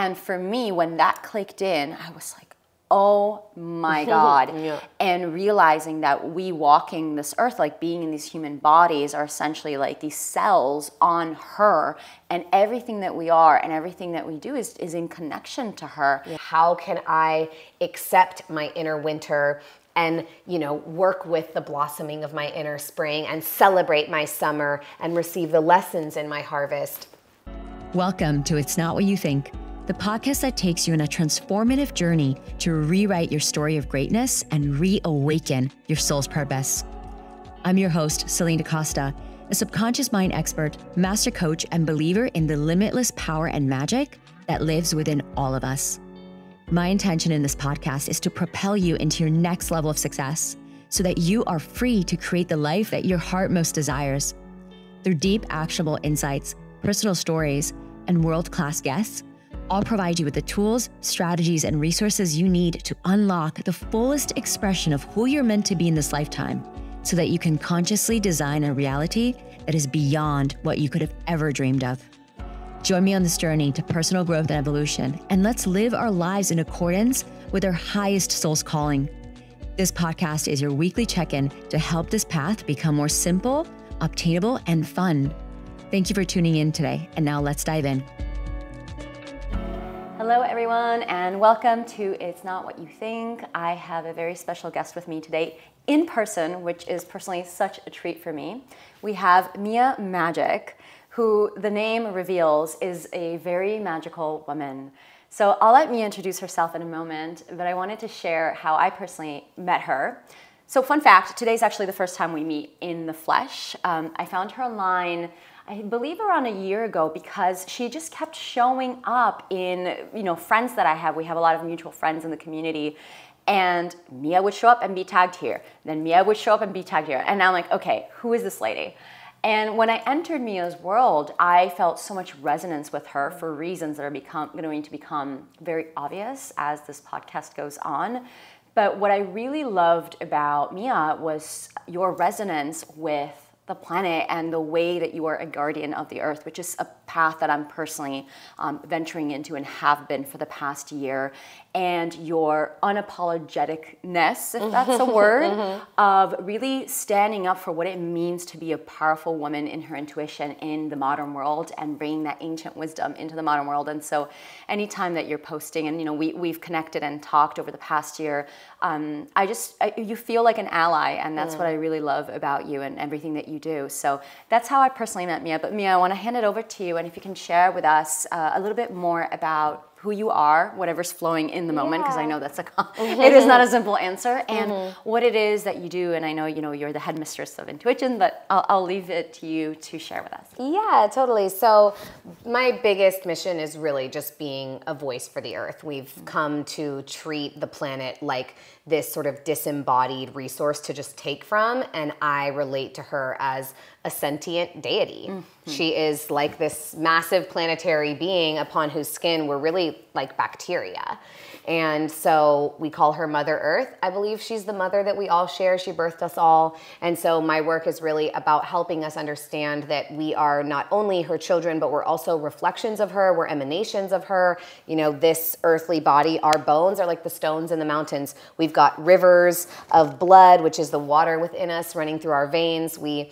And for me, when that clicked in, I was like, oh my God. Yeah. And realizing that we walking this earth, like being in these human bodies, are essentially like these cells on her. And everything that we are and everything that we do is, is in connection to her. How can I accept my inner winter and you know work with the blossoming of my inner spring and celebrate my summer and receive the lessons in my harvest? Welcome to It's Not What You Think, the podcast that takes you on a transformative journey to rewrite your story of greatness and reawaken your soul's purpose. I'm your host, Celinne Da Costa, a subconscious mind expert, master coach, and believer in the limitless power and magic that lives within all of us. My intention in this podcast is to propel you into your next level of success so that you are free to create the life that your heart most desires. Through deep, actionable insights, personal stories, and world class guests, I'll provide you with the tools, strategies, and resources you need to unlock the fullest expression of who you're meant to be in this lifetime so that you can consciously design a reality that is beyond what you could have ever dreamed of. Join me on this journey to personal growth and evolution, and let's live our lives in accordance with our highest soul's calling. This podcast is your weekly check in to help this path become more simple, obtainable, and fun. Thank you for tuning in today, and now let's dive in. Hello, everyone, and welcome to It's Not What You Think. I have a very special guest with me today in person, which is personally such a treat for me. We have Mia Magik, who the name reveals is a very magical woman. So I'll let Mia introduce herself in a moment, but I wanted to share how I personally met her. So, fun fact today's actually the first time we meet in the flesh. Um, I found her online. I believe around a year ago because she just kept showing up in you know friends that I have. We have a lot of mutual friends in the community, and Mia would show up and be tagged here. Then Mia would show up and be tagged here, and I'm like, okay, who is this lady? And when I entered Mia's world, I felt so much resonance with her for reasons that are become, going to become very obvious as this podcast goes on. But what I really loved about Mia was your resonance with the planet and the way that you are a guardian of the earth, which is a path that I'm personally um, venturing into and have been for the past year. And your unapologeticness, if that's a word, mm-hmm. of really standing up for what it means to be a powerful woman in her intuition in the modern world and bringing that ancient wisdom into the modern world. And so, anytime that you're posting, and you know, we, we've connected and talked over the past year, um, I just, I, you feel like an ally, and that's mm. what I really love about you and everything that you do. So, that's how I personally met Mia. But, Mia, I want to hand it over to you, and if you can share with us uh, a little bit more about who you are, whatever's flowing in the moment, because yeah. I know that's a mm-hmm. it is not a simple answer, and mm-hmm. what it is that you do. And I know you know you're the headmistress of intuition, but I'll, I'll leave it to you to share with us. Yeah, totally. So my biggest mission is really just being a voice for the earth. We've mm-hmm. come to treat the planet like this sort of disembodied resource to just take from, and I relate to her as a sentient deity. Mm-hmm. She is like this massive planetary being upon whose skin we're really like bacteria. And so we call her Mother Earth. I believe she's the mother that we all share. She birthed us all. And so my work is really about helping us understand that we are not only her children, but we're also reflections of her, we're emanations of her. You know, this earthly body, our bones are like the stones in the mountains. We've got rivers of blood, which is the water within us running through our veins. We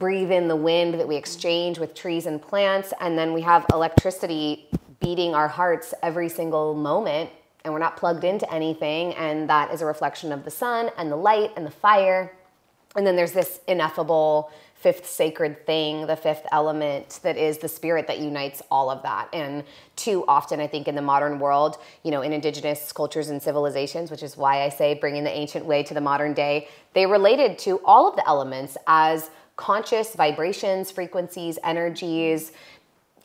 breathe in the wind that we exchange with trees and plants, and then we have electricity beating our hearts every single moment, and we're not plugged into anything, and that is a reflection of the sun and the light and the fire. And then there's this ineffable fifth sacred thing, the fifth element that is the spirit that unites all of that. And too often, I think, in the modern world, you know, in indigenous cultures and civilizations, which is why I say bringing the ancient way to the modern day, they related to all of the elements as conscious vibrations, frequencies, energies,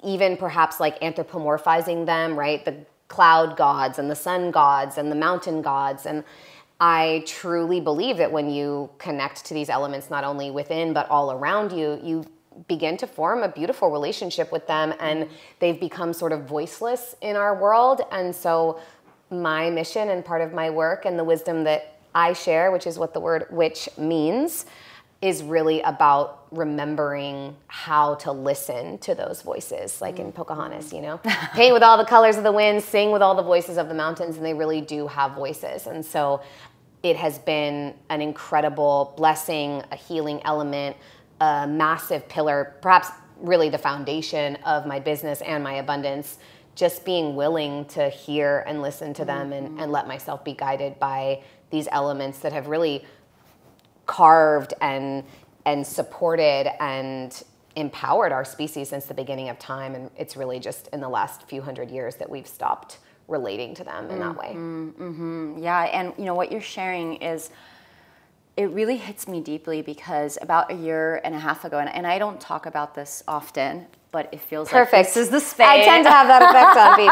even perhaps like anthropomorphizing them, right? The cloud gods and the sun gods and the mountain gods. And I truly believe that when you connect to these elements, not only within, but all around you, you begin to form a beautiful relationship with them and they've become sort of voiceless in our world. And so, my mission and part of my work and the wisdom that I share, which is what the word witch means, is really about remembering how to listen to those voices, like in mm. Pocahontas, you know? Paint with all the colors of the wind, sing with all the voices of the mountains, and they really do have voices. And so it has been an incredible blessing, a healing element, a massive pillar, perhaps really the foundation of my business and my abundance. Just being willing to hear and listen to them and, mm-hmm. and let myself be guided by these elements that have really carved and and supported and empowered our species since the beginning of time and it's really just in the last few hundred years that we've stopped relating to them in that way Mm-hmm. Yeah, and you know what you're sharing is it really hits me deeply because about a year and a half ago, and, and I don't talk about this often, but it feels like perfect this is the space. i tend to have that effect on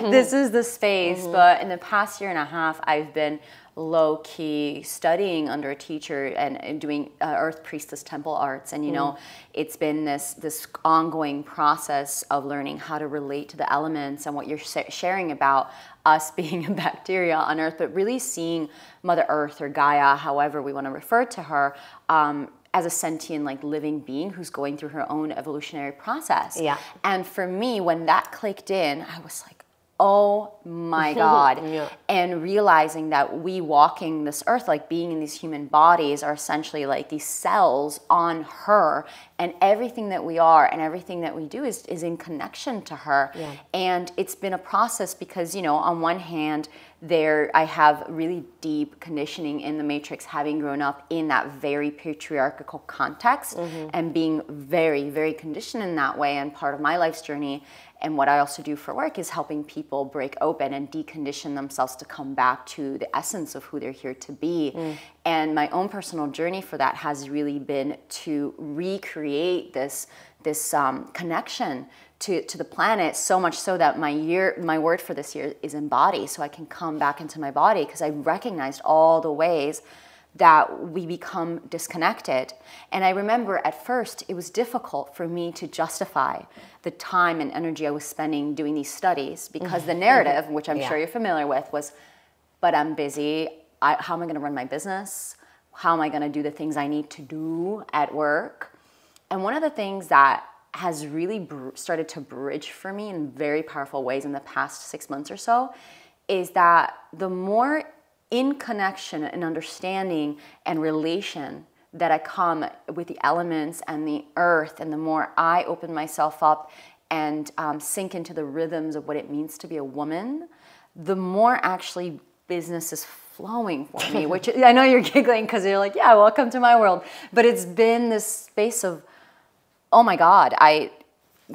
people this is the space. But in the past year and a half, I've been low key studying under a teacher and, and doing uh, Earth Priestess Temple Arts, and you know, it's been this this ongoing process of learning how to relate to the elements and what you're sharing about us being a bacteria on Earth, but really seeing Mother Earth or Gaia, however we want to refer to her. Um, as a sentient, like living being who's going through her own evolutionary process. Yeah. And for me, when that clicked in, I was like, oh my God. Yeah. And realizing that we walking this earth, like being in these human bodies, are essentially like these cells on her. And everything that we are and everything that we do is, is in connection to her. Yeah. And it's been a process because, you know, on one hand, there I have really deep conditioning in the matrix having grown up in that very patriarchal context and being very very conditioned in that way. And part of my life's journey and what I also do for work is helping people break open and decondition themselves to come back to the essence of who they're here to be. And my own personal journey for that has really been to recreate this this um, connection to, to the planet so much so that my year my word for this year is embody so I can come back into my body because I recognized all the ways that we become disconnected. And I remember at first it was difficult for me to justify the time and energy I was spending doing these studies mm-hmm. because the narrative, which I'm Yeah. sure you're familiar with, was, but I'm busy. I, how am I going to run my business? How am I going to do the things I need to do at work? And one of the things that has really started to bridge for me in very powerful ways in the past six months or so is that the more in connection and understanding and relation that I come with the elements and the earth, and the more I open myself up and um, sink into the rhythms of what it means to be a woman, the more actually business is flowing for me. which I know you're giggling because you're like, yeah, welcome to my world. But it's been this space of, oh my God, I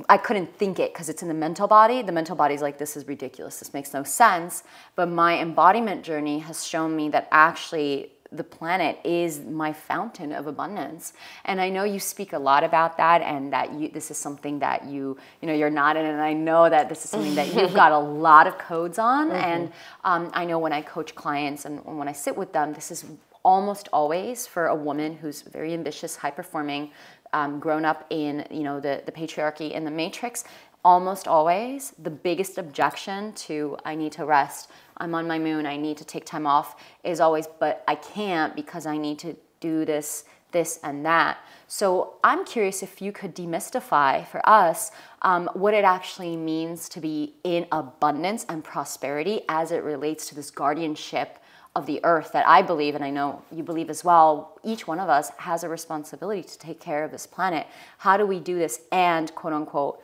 I couldn't think it because it's in the mental body. The mental body's like, this is ridiculous. This makes no sense. But my embodiment journey has shown me that actually the planet is my fountain of abundance. And I know you speak a lot about that and that you this is something that you, you know, you're not in and I know that this is something that you've got a lot of codes on. And um, I know when I coach clients and when I sit with them, this is almost always for a woman who's very ambitious, high performing, um, grown up in you know the, the patriarchy and the matrix almost always the biggest objection to i need to rest. I'm on my moon. I need to take time off is always but i can't because i need to do this this and that. So i'm curious if you could demystify for us um, what it actually means to be in abundance and prosperity as it relates to this guardianship of the earth that I believe, and I know you believe as well, each one of us has a responsibility to take care of this planet. How do we do this and, quote unquote,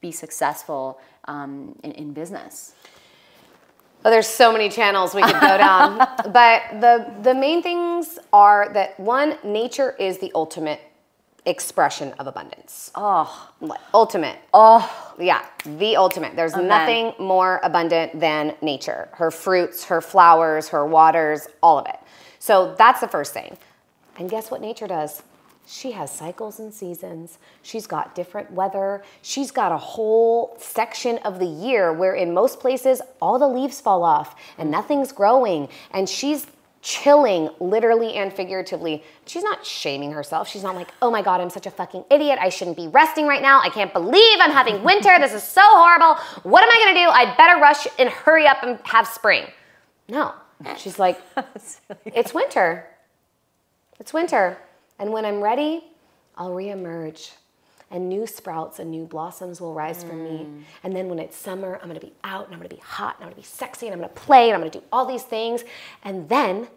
be successful um, in, in business? Well, there's so many channels we could go down, but the the main things are that one, nature is the ultimate expression of abundance. Oh, ultimate. oh, Yeah, the ultimate. There's nothing more abundant than nature. Her fruits, her flowers, her waters, all of it. So that's the first thing. And guess what nature does? She has cycles and seasons. She's got different weather. She's got a whole section of the year where in most places all the leaves fall off and nothing's growing and she's chilling literally and figuratively. She's not shaming herself. She's not like, "Oh my god, I'm such a fucking idiot. I shouldn't be resting right now. I can't believe I'm having winter. This is so horrible. What am I going to do? I better rush and hurry up and have spring." No. She's like, "It's winter. It's winter. And when I'm ready, I'll reemerge and new sprouts and new blossoms will rise mm. from me. And then when it's summer, I'm gonna be out and I'm gonna be hot and I'm gonna be sexy and I'm gonna play and I'm gonna do all these things. And then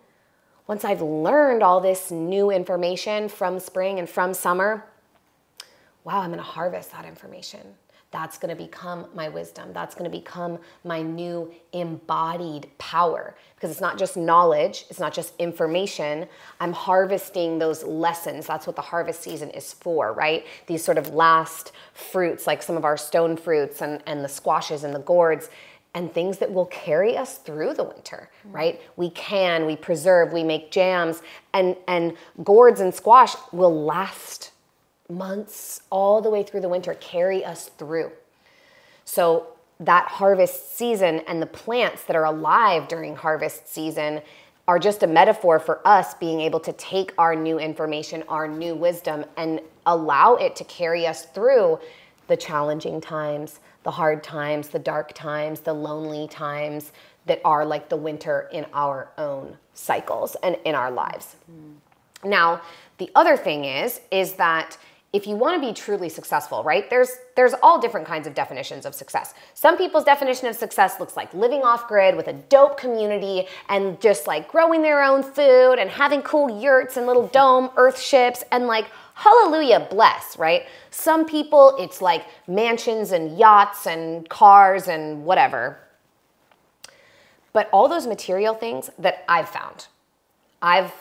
once I've learned all this new information from spring and from summer, wow, I'm gonna harvest that information. That's gonna become my wisdom. That's gonna become my new embodied power. Because it's not just knowledge, it's not just information. I'm harvesting those lessons. That's what the harvest season is for, right? These sort of last fruits, like some of our stone fruits and, and the squashes and the gourds and things that will carry us through the winter, mm. right? We can, we preserve, we make jams, and, and gourds and squash will last months all the way through the winter, carry us through. So that harvest season and the plants that are alive during harvest season are just a metaphor for us being able to take our new information, our new wisdom, and allow it to carry us through the challenging times, the hard times, the dark times, the lonely times that are like the winter in our own cycles and in our lives. Mm. Now, the other thing is is that if you want to be truly successful, right? There's there's all different kinds of definitions of success. Some people's definition of success looks like living off grid with a dope community and just like growing their own food and having cool yurts and little dome earth ships and like hallelujah bless, right? Some people, it's like mansions and yachts and cars and whatever. But all those material things that I've found, I've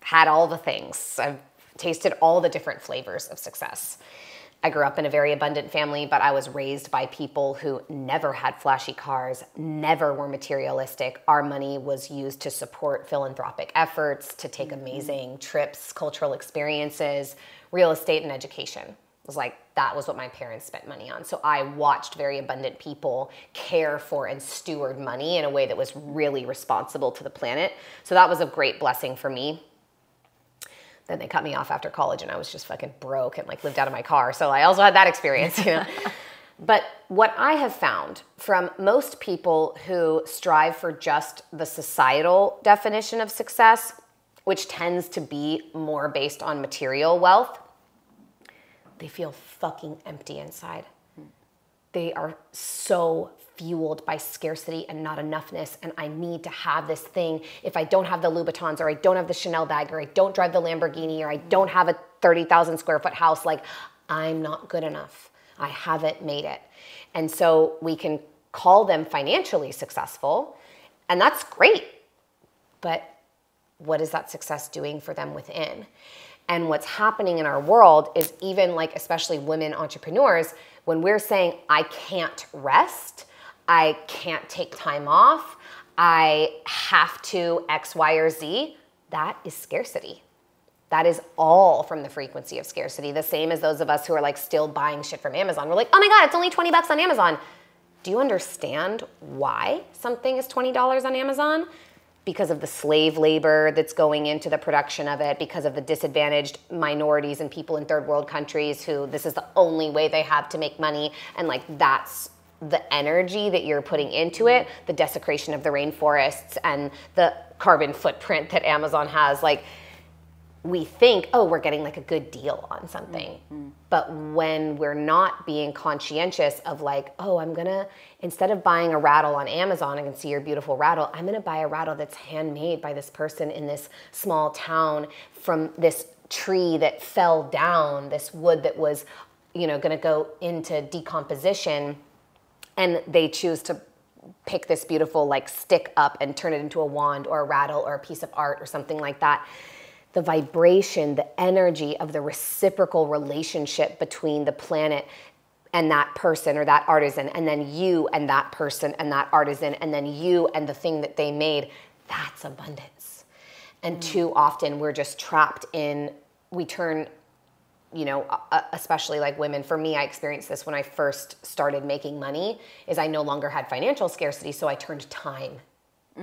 had all the things, I've tasted all the different flavors of success. I grew up in a very abundant family, but I was raised by people who never had flashy cars, never were materialistic. Our money was used to support philanthropic efforts, to take mm-hmm. amazing trips, cultural experiences, real estate, and education. It was like that was what my parents spent money on. So I watched very abundant people care for and steward money in a way that was really responsible to the planet. So that was a great blessing for me. Then they cut me off after college and I was just fucking broke and like lived out of my car. So I also had that experience, you know. but what I have found from most people who strive for just the societal definition of success, which tends to be more based on material wealth, they feel fucking empty inside. They are so fueled by scarcity and not enoughness and I need to have this thing. If I don't have the Louboutins or I don't have the Chanel bag or I don't drive the Lamborghini or I don't have a 30,000 square foot house, like I'm not good enough. I haven't made it. And so we can call them financially successful and that's great. But what is that success doing for them within? And what's happening in our world is even like, especially women entrepreneurs, when we're saying, I can't rest, I can't take time off, I have to X, Y, or Z, that is scarcity. That is all from the frequency of scarcity. The same as those of us who are like still buying shit from Amazon. We're like, oh my God, it's only 20 bucks on Amazon. Do you understand why something is $20 on Amazon? Because of the slave labor that's going into the production of it, because of the disadvantaged minorities and people in third world countries who this is the only way they have to make money. And like that's the energy that you're putting into it, the desecration of the rainforests and the carbon footprint that Amazon has, like we think, oh, we're getting like a good deal on something. Mm-hmm. But when we're not being conscientious of like, oh, I'm gonna, instead of buying a rattle on Amazon, I can see your beautiful rattle, I'm gonna buy a rattle that's handmade by this person in this small town from this tree that fell down, this wood that was, you know, gonna go into decomposition and they choose to pick this beautiful like stick up and turn it into a wand or a rattle or a piece of art or something like that the vibration the energy of the reciprocal relationship between the planet and that person or that artisan and then you and that person and that artisan and then you and the thing that they made that's abundance and mm. too often we're just trapped in we turn you know, especially like women, for me, I experienced this when I first started making money, is I no longer had financial scarcity, so I turned time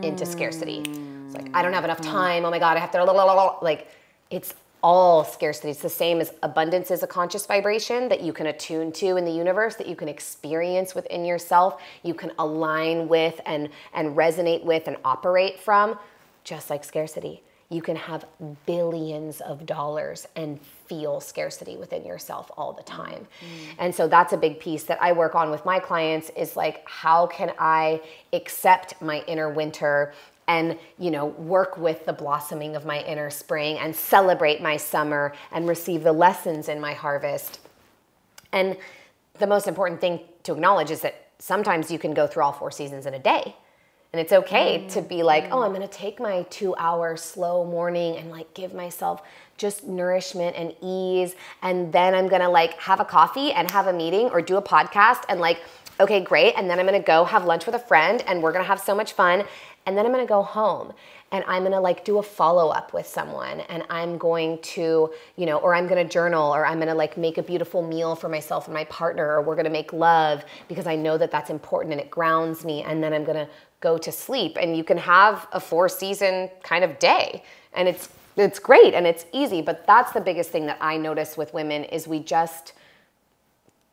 into mm. scarcity. It's like, I don't have enough time, oh my God, I have to, blah, blah, blah, like, it's all scarcity. It's the same as abundance is a conscious vibration that you can attune to in the universe, that you can experience within yourself, you can align with and, and resonate with and operate from, just like scarcity you can have billions of dollars and feel scarcity within yourself all the time. Mm. And so that's a big piece that I work on with my clients is like how can I accept my inner winter and you know work with the blossoming of my inner spring and celebrate my summer and receive the lessons in my harvest. And the most important thing to acknowledge is that sometimes you can go through all four seasons in a day. And it's okay mm. to be like, oh, I'm gonna take my two hour slow morning and like give myself just nourishment and ease. And then I'm gonna like have a coffee and have a meeting or do a podcast and like, okay, great. And then I'm gonna go have lunch with a friend and we're gonna have so much fun. And then I'm gonna go home and I'm gonna like do a follow up with someone and I'm going to, you know, or I'm gonna journal or I'm gonna like make a beautiful meal for myself and my partner or we're gonna make love because I know that that's important and it grounds me. And then I'm gonna go to sleep and you can have a four season kind of day. And it's it's great and it's easy but that's the biggest thing that i notice with women is we just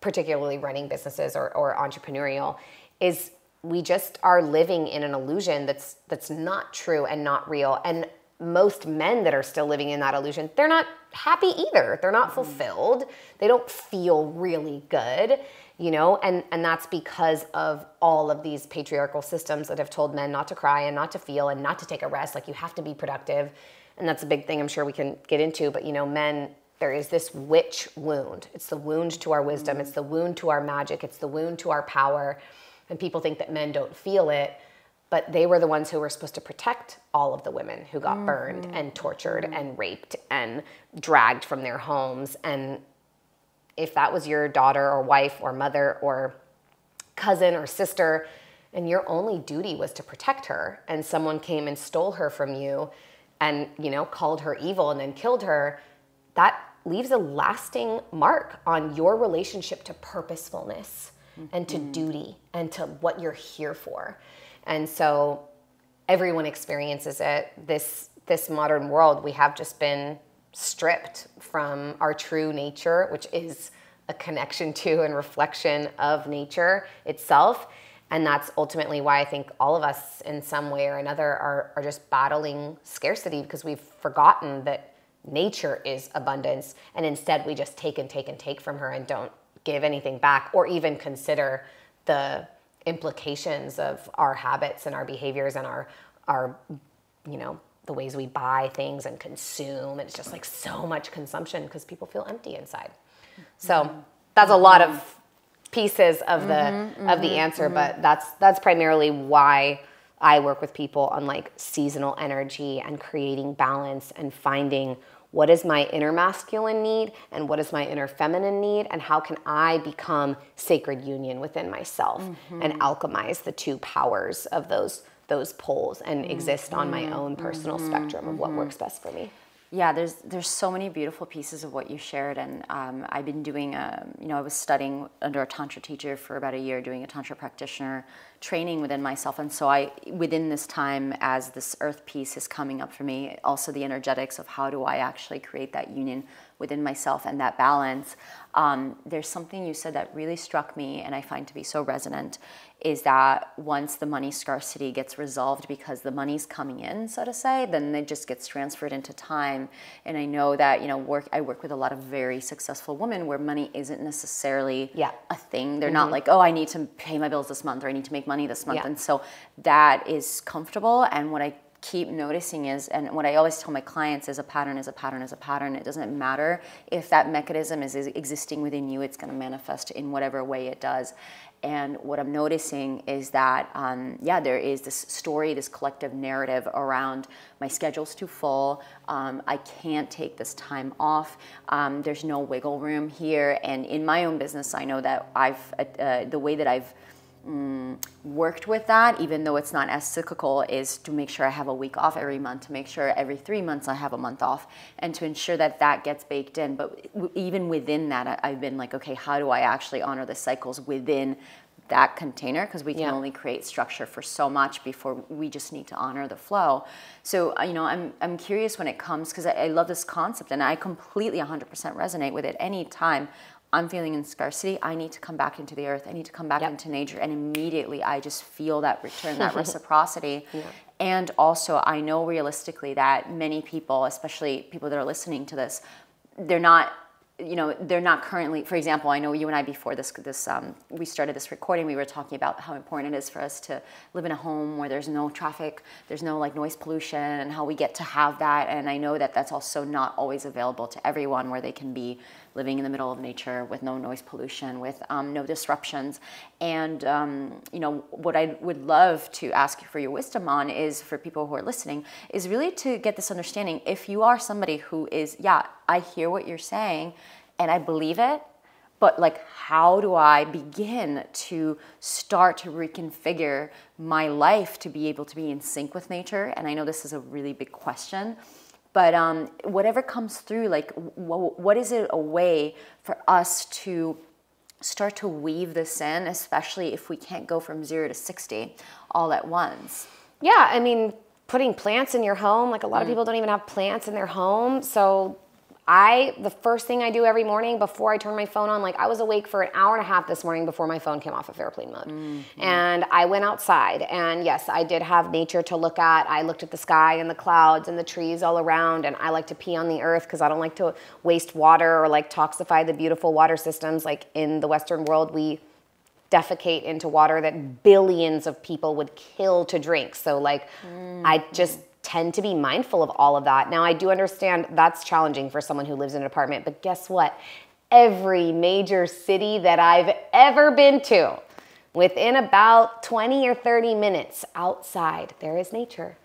particularly running businesses or, or entrepreneurial is we just are living in an illusion that's that's not true and not real. And most men that are still living in that illusion they're not happy either. They're not mm. fulfilled. They don't feel really good you know and and that's because of all of these patriarchal systems that have told men not to cry and not to feel and not to take a rest. Like you have to be productive. And that's a big thing i'm sure we can get into. But you know men there is this witch wound. It's the wound to our wisdom. It's the wound to our magic. It's the wound to our power. And people think that men don't feel it. But they were the ones who were supposed to protect all of the women who got mm-hmm. burned and tortured mm-hmm. and raped and dragged from their homes and if that was your daughter or wife or mother or cousin or sister, and your only duty was to protect her, and someone came and stole her from you and, you know, called her evil and then killed her, that leaves a lasting mark on your relationship to purposefulness mm-hmm. and to mm-hmm. duty and to what you're here for. And so everyone experiences it. This this modern world, we have just been stripped from our true nature, which is a connection to and reflection of nature itself. And that's ultimately why I think all of us, in some way or another, are, are just battling scarcity because we've forgotten that nature is abundance. And instead, we just take and take and take from her and don't give anything back or even consider the implications of our habits and our behaviors and our, our you know, the ways we buy things and consume. And it's just like so much consumption because people feel empty inside. So that's a lot of pieces of the mm-hmm, of the mm-hmm, answer, mm-hmm. but that's that's primarily why I work with people on like seasonal energy and creating balance and finding what is my inner masculine need and what is my inner feminine need and how can I become sacred union within myself mm-hmm. and alchemize the two powers of those those poles and mm-hmm. exist on my own personal mm-hmm. spectrum of what mm-hmm. works best for me yeah there's there's so many beautiful pieces of what you shared and um, i've been doing a, um, you know i was studying under a tantra teacher for about a year doing a tantra practitioner training within myself and so i within this time as this earth piece is coming up for me also the energetics of how do i actually create that union within myself and that balance um, there's something you said that really struck me and i find to be so resonant is that once the money scarcity gets resolved because the money's coming in so to say then it just gets transferred into time and i know that you know work i work with a lot of very successful women where money isn't necessarily yeah. a thing they're mm-hmm. not like oh i need to pay my bills this month or i need to make money this month yeah. and so that is comfortable and what i keep noticing is, and what I always tell my clients is a pattern is a pattern is a pattern. It doesn't matter if that mechanism is existing within you, it's going to manifest in whatever way it does. And what I'm noticing is that, um, yeah, there is this story, this collective narrative around my schedule's too full. Um, I can't take this time off. Um, there's no wiggle room here. And in my own business, I know that I've, uh, the way that I've mm, worked with that, even though it's not as cyclical, is to make sure I have a week off every month, to make sure every three months I have a month off, and to ensure that that gets baked in. But even within that, I've been like, okay, how do I actually honor the cycles within that container because we can yeah. only create structure for so much before we just need to honor the flow. So, uh, you know, I'm, I'm curious when it comes because I, I, love this concept and I completely 100% resonate with it anytime I'm feeling in scarcity, I need to come back into the earth. I need to come back yep. into nature. And immediately I just feel that return, that reciprocity. Yeah. And also, I know realistically that many people, especially people that are listening to this, they're not you know they're not currently for example i know you and i before this this um, we started this recording we were talking about how important it is for us to live in a home where there's no traffic there's no like noise pollution and how we get to have that and i know that that's also not always available to everyone where they can be living in the middle of nature with no noise pollution, with um, no disruptions. And um, you know what I would love to ask for your wisdom on is for people who are listening is really to get this understanding. If you are somebody who is, yeah, I hear what you're saying, and I believe it, but like how do i begin to start to reconfigure my life to be able to be in sync with nature and i know this is a really big question but um, whatever comes through, like, what is it a way for us to start to weave this in, especially if we can't go from zero to 60 all at once? Yeah, I mean, putting plants in your home, like a lot mm. of people don't even have plants in their home. So I the first thing I do every morning before I turn my phone on, like I was awake for an hour and a half this morning before my phone came off of airplane mode. Mm-hmm. And I went outside and yes, I did have nature to look at. I looked at the sky and the clouds and the trees all around and I like to pee on the earth because I don't like to waste water or like toxify the beautiful water systems like in the western world we defecate into water that billions of people would kill to drink. So like mm-hmm. I just tend to be mindful of all of that. Now, I do understand that's challenging for someone who lives in an apartment, but guess what? Every major city that I've ever been to, within about 20 or 30 minutes outside, there is nature.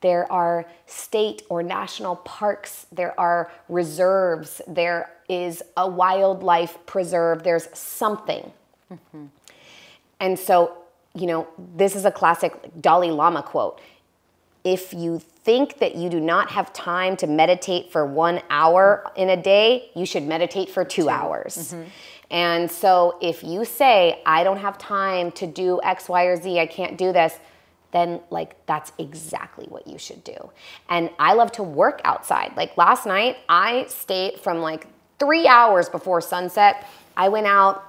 There are state or national parks, there are reserves, there is a wildlife preserve, there's something. Mm-hmm. And so, you know, this is a classic Dalai Lama quote if you think that you do not have time to meditate for one hour in a day, you should meditate for two, two. hours. Mm-hmm. And so if you say, I don't have time to do X, Y, or Z, I can't do this, then like that's exactly what you should do. And I love to work outside. Like last night, I stayed from like three hours before sunset. I went out,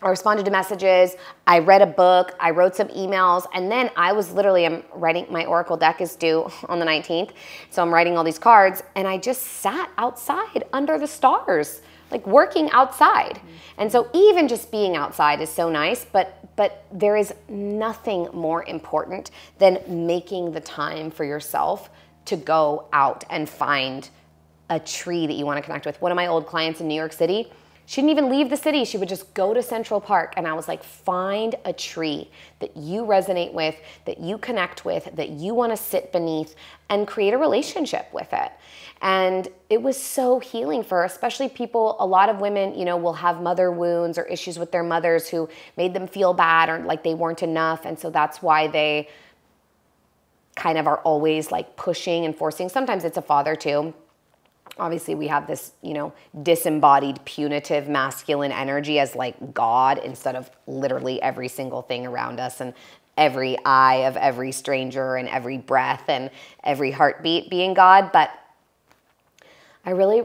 I responded to messages. I read a book. I wrote some emails. And then I was literally, I'm writing, my Oracle deck is due on the 19th. So I'm writing all these cards. And I just sat outside under the stars, like working outside. Mm-hmm. And so even just being outside is so nice. But, but there is nothing more important than making the time for yourself to go out and find a tree that you want to connect with. One of my old clients in New York City, she didn't even leave the city. She would just go to Central Park. And I was like, find a tree that you resonate with, that you connect with, that you want to sit beneath and create a relationship with it. And it was so healing for her, especially people, a lot of women, you know, will have mother wounds or issues with their mothers who made them feel bad or like they weren't enough. And so that's why they kind of are always like pushing and forcing. Sometimes it's a father too obviously we have this you know disembodied punitive masculine energy as like god instead of literally every single thing around us and every eye of every stranger and every breath and every heartbeat being god. But i really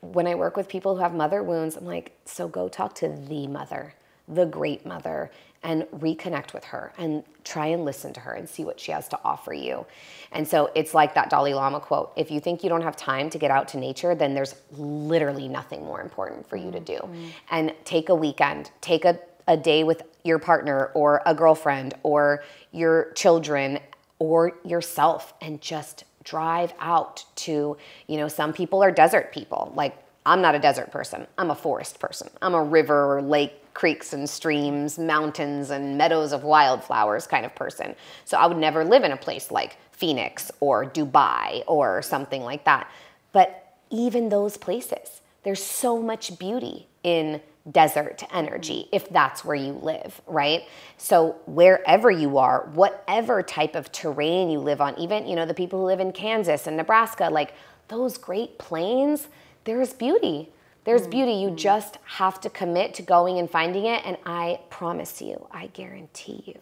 when i work with people who have mother wounds i'm like so go talk to the mother the great mother and reconnect with her and try and listen to her and see what she has to offer you. And so it's like that Dalai Lama quote if you think you don't have time to get out to nature, then there's literally nothing more important for you to do. Mm-hmm. And take a weekend, take a, a day with your partner or a girlfriend or your children or yourself and just drive out to, you know, some people are desert people. Like I'm not a desert person. I'm a forest person. I'm a river or lake creeks and streams, mountains and meadows of wildflowers kind of person. So I would never live in a place like Phoenix or Dubai or something like that. But even those places, there's so much beauty in desert energy mm-hmm. if that's where you live, right? So wherever you are, whatever type of terrain you live on, even, you know, the people who live in Kansas and Nebraska, like those great plains, there's beauty. There's mm-hmm. beauty. You just have to commit to going and finding it. And I promise you, I guarantee you,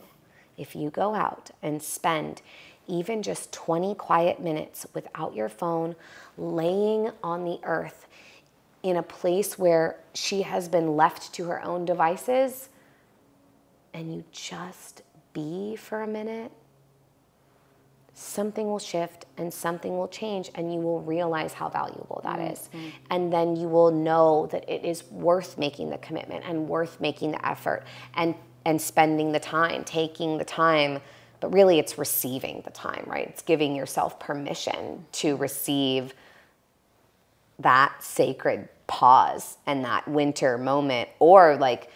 if you go out and spend even just 20 quiet minutes without your phone, laying on the earth in a place where she has been left to her own devices, and you just be for a minute, something will shift and something will change and you will realize how valuable that mm-hmm. is. and then you will know that it is worth making the commitment and worth making the effort and and spending the time taking the time but really it's receiving the time right it's giving yourself permission to receive that sacred pause and that winter moment or like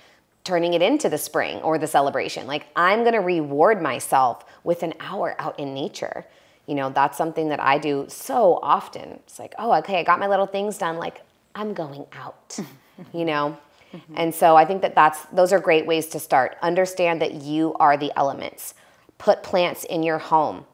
turning it into the spring or the celebration. Like I'm going to reward myself with an hour out in nature. You know, that's something that I do so often. It's like, oh, okay, I got my little things done. Like I'm going out, you know? Mm-hmm. And so I think that that's those are great ways to start. Understand that you are the elements. Put plants in your home.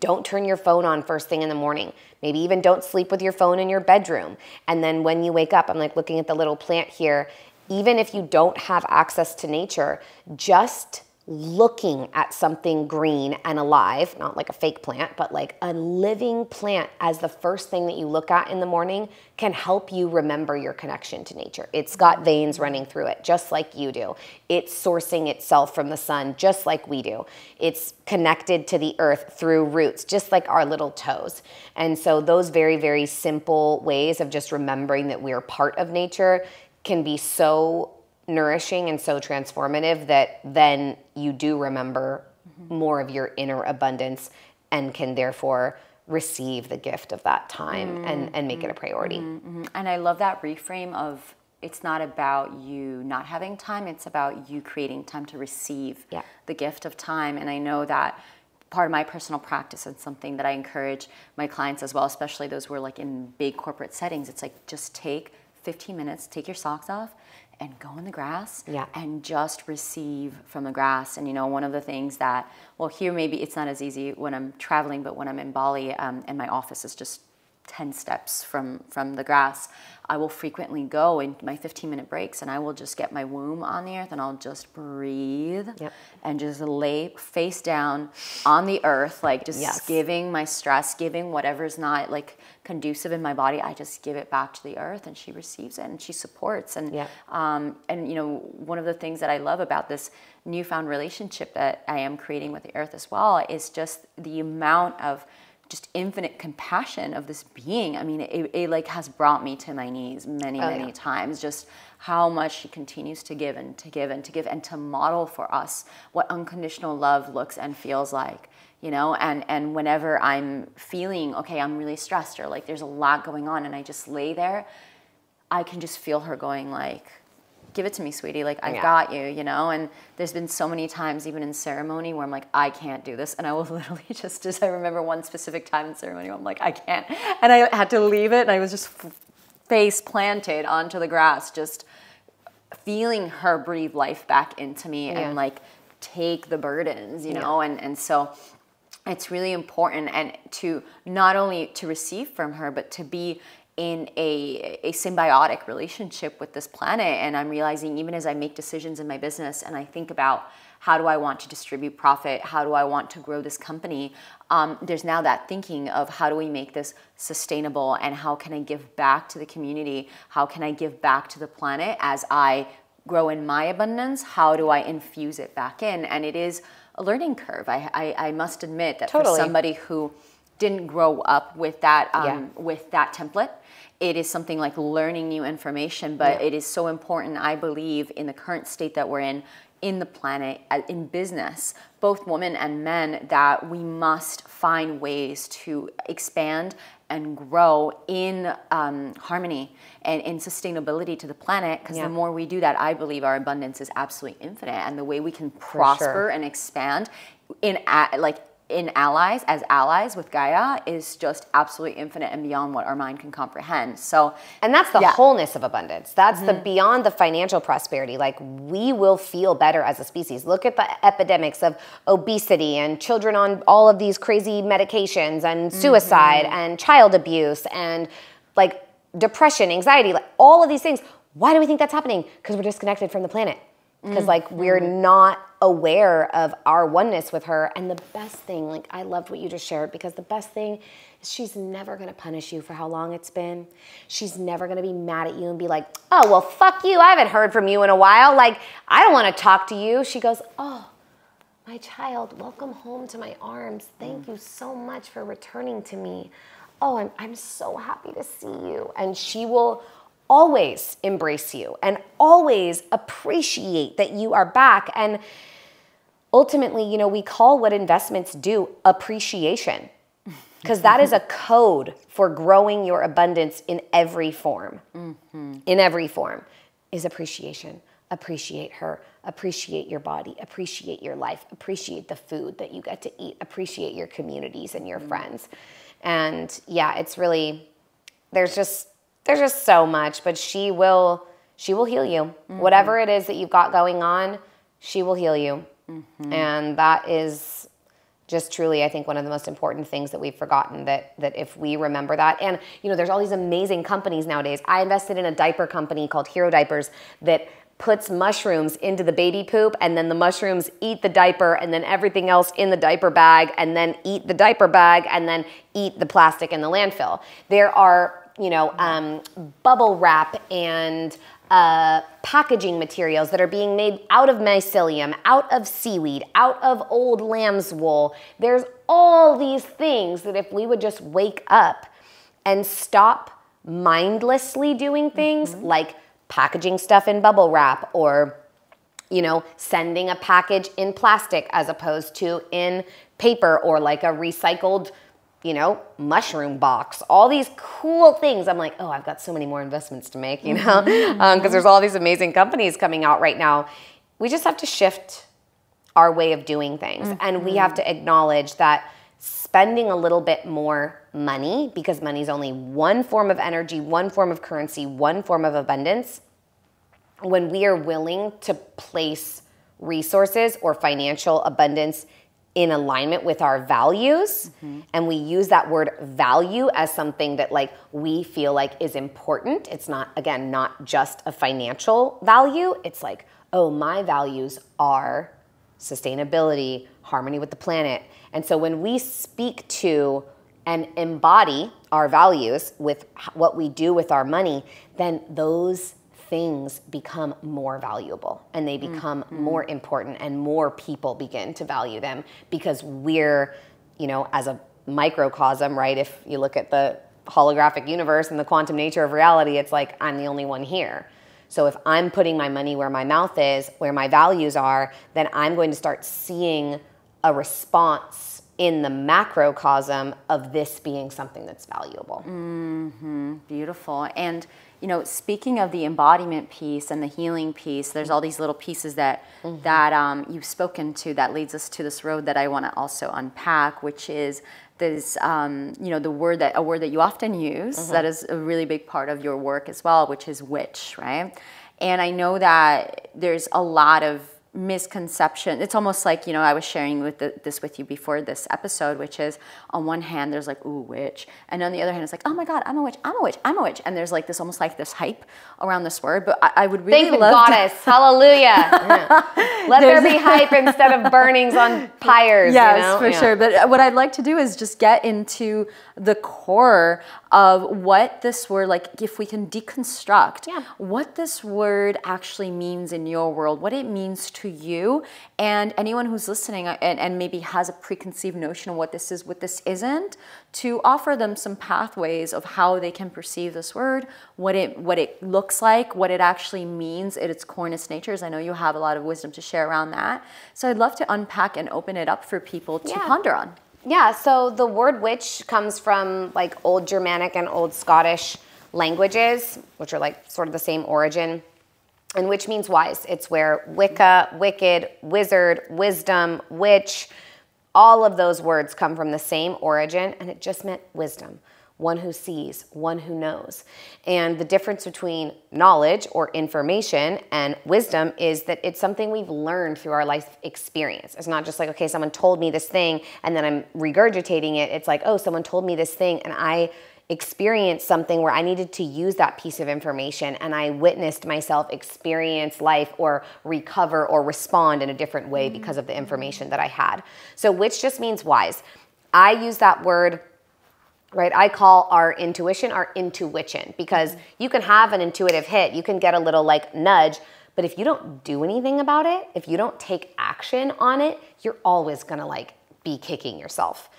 Don't turn your phone on first thing in the morning. Maybe even don't sleep with your phone in your bedroom. And then when you wake up, I'm like looking at the little plant here. Even if you don't have access to nature, just looking at something green and alive, not like a fake plant, but like a living plant as the first thing that you look at in the morning can help you remember your connection to nature. It's got veins running through it, just like you do. It's sourcing itself from the sun, just like we do. It's connected to the earth through roots, just like our little toes. And so, those very, very simple ways of just remembering that we're part of nature can be so nourishing and so transformative that then you do remember mm-hmm. more of your inner abundance and can therefore receive the gift of that time mm-hmm. and, and make it a priority. Mm-hmm. And I love that reframe of it's not about you not having time, it's about you creating time to receive yeah. the gift of time. And I know that part of my personal practice and something that I encourage my clients as well, especially those who are like in big corporate settings, it's like just take 15 minutes, take your socks off, and go in the grass yeah. and just receive from the grass. And you know, one of the things that, well, here maybe it's not as easy when I'm traveling, but when I'm in Bali um, and my office is just 10 steps from, from the grass, I will frequently go in my 15 minute breaks and I will just get my womb on the earth and I'll just breathe yep. and just lay face down on the earth, like just yes. giving my stress, giving whatever's not like conducive in my body, I just give it back to the earth and she receives it and she supports. And, yep. um, and you know, one of the things that I love about this newfound relationship that I am creating with the earth as well is just the amount of just infinite compassion of this being. I mean, it, it like has brought me to my knees many, oh, many yeah. times. Just how much she continues to give and to give and to give and to model for us what unconditional love looks and feels like. You know, and and whenever I'm feeling okay, I'm really stressed or like there's a lot going on, and I just lay there, I can just feel her going like, give it to me, sweetie. Like, I've yeah. got you, you know? And there's been so many times, even in ceremony, where I'm like, I can't do this. And I will literally just, as I remember one specific time in ceremony, where I'm like, I can't. And I had to leave it, and I was just face planted onto the grass, just feeling her breathe life back into me yeah. and like take the burdens, you know? Yeah. And, and so, it's really important and to not only to receive from her but to be in a, a symbiotic relationship with this planet. And I'm realizing even as I make decisions in my business and I think about how do I want to distribute profit? How do I want to grow this company? Um, there's now that thinking of how do we make this sustainable and how can I give back to the community? How can I give back to the planet as I grow in my abundance? How do I infuse it back in? And it is a learning curve. I, I, I must admit that totally. for somebody who didn't grow up with that um, yeah. with that template it is something like learning new information, but yeah. it is so important, I believe, in the current state that we're in, in the planet, in business, both women and men, that we must find ways to expand and grow in um, harmony and in sustainability to the planet. Because yeah. the more we do that, I believe our abundance is absolutely infinite, and the way we can prosper sure. and expand in like in allies as allies with Gaia is just absolutely infinite and beyond what our mind can comprehend. So, and that's the yeah. wholeness of abundance. That's mm-hmm. the beyond the financial prosperity. Like we will feel better as a species. Look at the epidemics of obesity and children on all of these crazy medications and suicide mm-hmm. and child abuse and like depression, anxiety, like all of these things. Why do we think that's happening? Because we're disconnected from the planet because mm-hmm. like we're mm-hmm. not aware of our oneness with her and the best thing like i loved what you just shared because the best thing is she's never to punish you for how long it's been she's never to be mad at you and be like oh well fuck you i haven't heard from you in a while like i don't want to talk to you she goes oh my child, welcome home to my arms. Thank you so much for returning to me. Oh, I'm, I'm so happy to see you. And she will always embrace you and always appreciate that you are back. And ultimately, you know, we call what investments do appreciation because that is a code for growing your abundance in every form. Mm-hmm. In every form is appreciation. Appreciate her, appreciate your body, appreciate your life, appreciate the food that you get to eat, appreciate your communities and your mm-hmm. friends. And yeah, it's really there's just there's just so much, but she will she will heal you. Mm-hmm. Whatever it is that you've got going on, she will heal you. Mm-hmm. And that is just truly i think one of the most important things that we've forgotten that that if we remember that and you know there's all these amazing companies nowadays i invested in a diaper company called Hiro diapers that puts mushrooms into the baby poop and then the mushrooms eat the diaper and then everything else in the diaper bag and then eat the diaper bag and then eat the plastic in the landfill there are you know um, bubble wrap and uh, packaging materials that are being made out of mycelium, out of seaweed, out of old lamb's wool. There's all these things that if we would just wake up and stop mindlessly doing things mm-hmm. like packaging stuff in bubble wrap or you know, sending a package in plastic as opposed to in paper or like a recycled you know, mushroom box, all these cool things. I'm like, oh, I've got so many more investments to make, you know, because mm-hmm. um, there's all these amazing companies coming out right now. We just have to shift our way of doing things. Mm-hmm. And we have to acknowledge that spending a little bit more money, because money is only one form of energy, one form of currency, one form of abundance, when we are willing to place resources or financial abundance in alignment with our values mm-hmm. and we use that word value as something that like we feel like is important. It's not again not just a financial value. It's like oh my values are sustainability harmony with the planet. And so when we speak to and embody our values with what we do with our money then those things become more valuable and they become mm-hmm. more important and more people begin to value them because we're, you know, as a microcosm, right? If you look at the holographic universe and the quantum nature of reality, it's like I'm the only one here. So if I'm putting my money where my mouth is, where my values are, then I'm going to start seeing a response in the macrocosm of this being something that's valuable. Mm-hmm. Beautiful. And you know, speaking of the embodiment piece and the healing piece, there's all these little pieces that mm-hmm. that um, you've spoken to that leads us to this road that I want to also unpack, which is this, um, you know, the word that a word that you often use mm-hmm. that is a really big part of your work as well, which is witch, right? And I know that there's a lot of misconception. It's almost like, you know, I was sharing with the, this with you before this episode, which is on one hand, there's like, ooh, witch. And on the other hand, it's like, oh my God, I'm a witch, I'm a witch, I'm a witch. And there's like this almost like this hype around this word. But I, I would really Thank love the goddess. To... Hallelujah. Let there be hype instead of burnings on pyres. Yes, you know? for yeah. sure. But uh, what I'd like to do is just get into the core of what this word, like if we can deconstruct yeah. what this word actually means in your world, what it means to you, and anyone who's listening uh, and, and maybe has a preconceived notion of what this is, what this isn't, to offer them some pathways of how they can perceive this word, what it what it looks like, what it actually means at its cornest natures. I know you have a lot of wisdom to share around that. So I'd love to unpack and open it up for people to yeah. ponder on. Yeah, so the word witch comes from like old Germanic and old Scottish languages, which are like sort of the same origin, and which means wise. It's where Wicca, wicked, wizard, wisdom, witch, all of those words come from the same origin, and it just meant wisdom one who sees, one who knows. And the difference between knowledge or information and wisdom is that it's something we've learned through our life experience. It's not just like, okay, someone told me this thing and then I'm regurgitating it. It's like, oh, someone told me this thing and I experienced something where I needed to use that piece of information and I witnessed myself experience life or recover or respond in a different way because of the mm. information that I had. So, which just means wise. I use that word right? I call our intuition our intuwitchin because you can have an intuitive hit, you can get a little like nudge, But if you don't do anything about it, if you don't take action on it, you're always gonna like be kicking yourself.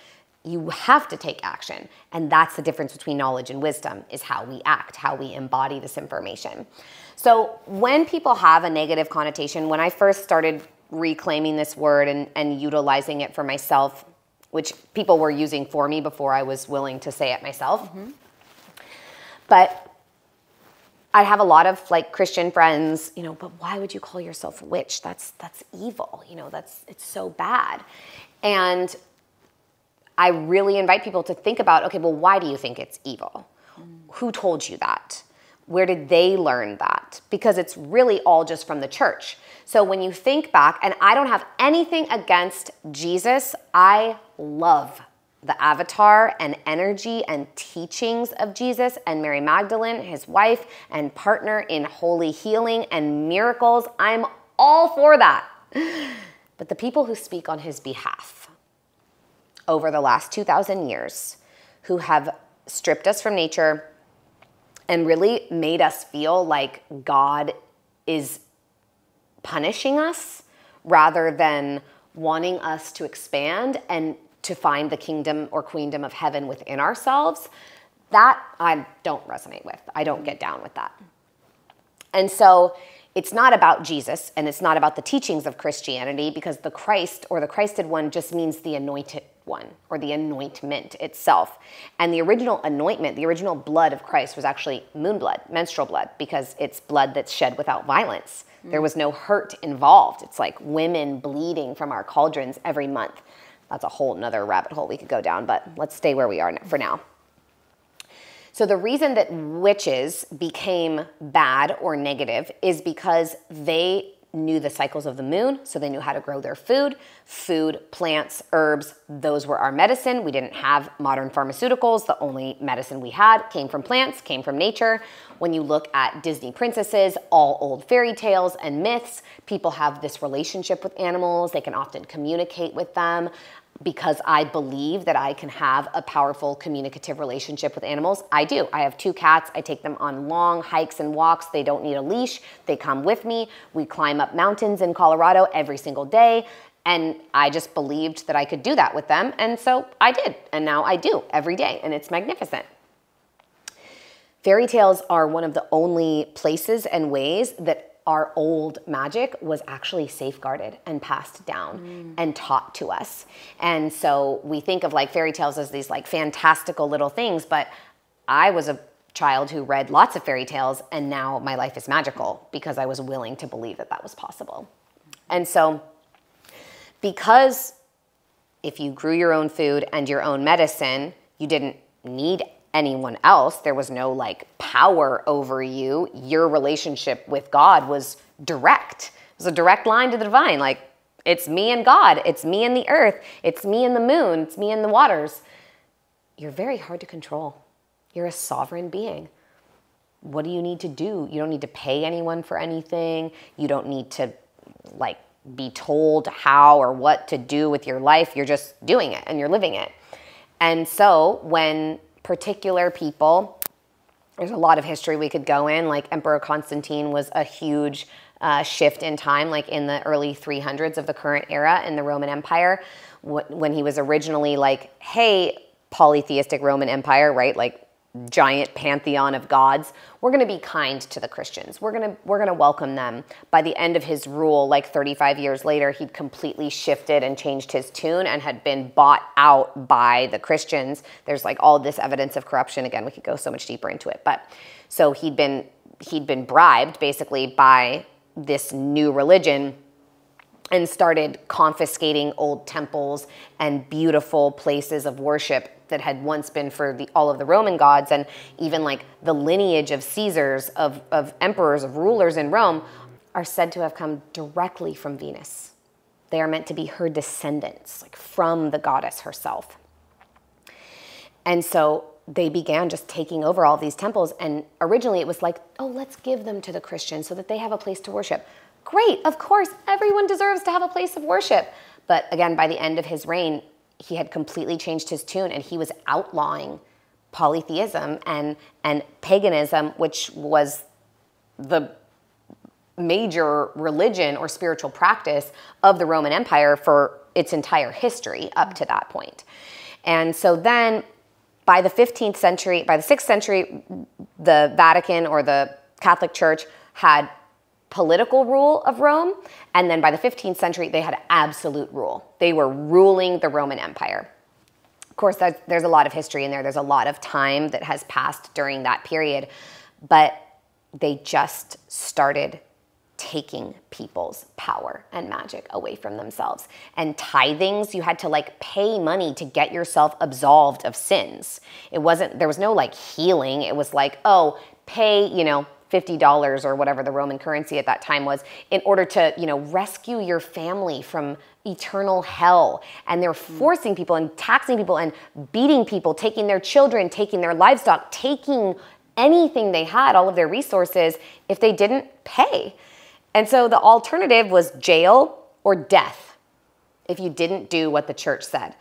You have to take action. And that's the difference between knowledge and wisdom is how we act, how we embody this information. So when people have a negative connotation, when I first started reclaiming this word and, and utilizing it for myself, which people were using for me before I was willing to say it myself. Mm-hmm. But I have a lot of like Christian friends, you know, but why would you call yourself a witch? That's that's evil, you know, that's it's so bad. And I really invite people to think about, okay, well, why do you think it's evil? Mm. Who told you that? Where did they learn that? Because it's really all just from the church. So when you think back, and I don't have anything against Jesus, I love the avatar and energy and teachings of Jesus and Mary Magdalene, his wife and partner in holy healing and miracles. I'm all for that. But the people who speak on his behalf over the last 2,000 years, who have stripped us from nature and really made us feel like God is punishing us rather than wanting us to expand and to find the kingdom or queendom of heaven within ourselves, that I don't resonate with. I don't get down with that. And so it's not about Jesus and it's not about the teachings of Christianity because the Christ or the Christed one just means the anointed one or the anointment itself. And the original anointment, the original blood of Christ was actually moon blood, menstrual blood, because it's blood that's shed without violence. Mm. There was no hurt involved. It's like women bleeding from our cauldrons every month. That's a whole nother rabbit hole we could go down, but let's stay where we are for now. So, the reason that witches became bad or negative is because they knew the cycles of the moon, so they knew how to grow their food. Food, plants, herbs, those were our medicine. We didn't have modern pharmaceuticals. The only medicine we had came from plants, came from nature. When you look at Disney princesses, all old fairy tales and myths, people have this relationship with animals. They can often communicate with them because I believe that I can have a powerful communicative relationship with animals. I do. I have two cats. I take them on long hikes and walks. They don't need a leash. They come with me. We climb up mountains in Colorado every single day. And I just believed that I could do that with them. And so I did. And now I do every day. And it's magnificent. Fairy tales are one of the only places and ways that our old magic was actually safeguarded and passed down mm. and taught to us. And so we think of like fairy tales as these like fantastical little things, but I was a child who read lots of fairy tales and now my life is magical because I was willing to believe that that was possible. And so because if you grew your own food and your own medicine, you didn't need anyone else. There was no like power over you. Your relationship with God was direct. It was a direct line to the divine. Like, it's me and God. It's me and the earth. It's me and the moon. It's me and the waters. You're very hard to control. You're a sovereign being. What do you need to do? You don't need to pay anyone for anything. You don't need to like be told how or what to do with your life. You're just doing it and you're living it. And so when particular people. There's a lot of history we could go in. Like Emperor Constantine was a huge uh, shift in time, like in the early 300s of the current era in the Roman Empire, when he was originally like, hey, polytheistic Roman Empire, right? Like giant pantheon of gods we're going to be kind to the christians. We're going to we're going to welcome them. By the end of his rule like 35 years later he'd completely shifted and changed his tune and had been bought out by the christians. There's like all this evidence of corruption. Again we could go so much deeper into it but so he'd been he'd been bribed basically by this new religion and started confiscating old temples and beautiful places of worship that had once been for the, all of the Roman gods and even like the lineage of Caesars, of, of emperors, of rulers in Rome are said to have come directly from Venus. They are meant to be her descendants, like from the goddess herself. And so they began just taking over all these temples. And originally it was like, oh, let's give them to the Christians so that they have a place to worship. Great, of course, everyone deserves to have a place of worship. But again, by the end of his reign, he had completely changed his tune and he was outlawing polytheism and, and paganism, which was the major religion or spiritual practice of the Roman Empire for its entire history up to that point. And so then by the 15th century, by the 6th century, the Vatican or the Catholic Church had political rule of Rome. And then by the 15th century, they had absolute rule. They were ruling the Roman Empire. Of course, there's a lot of history in there. There's a lot of time that has passed during that period. But they just started taking people's power and magic away from themselves. And tithings, you had to like pay money to get yourself absolved of sins. It wasn't, there was no like healing. It was like, oh, pay, you know, $50 or whatever the Roman currency at that time was in order to, you know, rescue your family from eternal hell. And they're hmm. forcing people and taxing people and beating people, taking their children, taking their livestock, taking anything they had, all of their resources, if they didn't pay. And so the alternative was jail or death if you didn't do what the church said.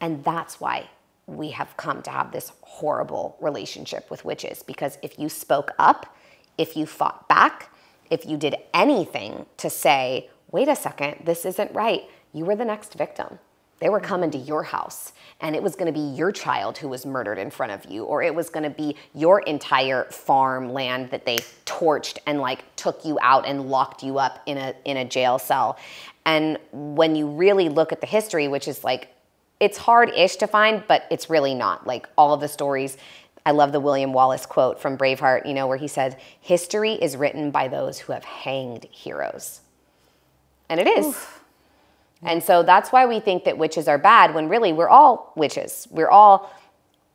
And that's why we have come to have this horrible relationship with witches because if you spoke up, if you fought back, if you did anything to say, wait a second, this isn't right, you were the next victim. They were coming to your house, and it was going to be your child who was murdered in front of you, or it was going to be your entire farm land that they torched and like took you out and locked you up in a in a jail cell. And when you really look at the history, which is like it's hard-ish to find, but it's really not. Like all of the stories I love the William Wallace quote from Braveheart, you know, where he says, History is written by those who have hanged heroes. And it is. Oof. And so that's why we think that witches are bad when really we're all witches. We're all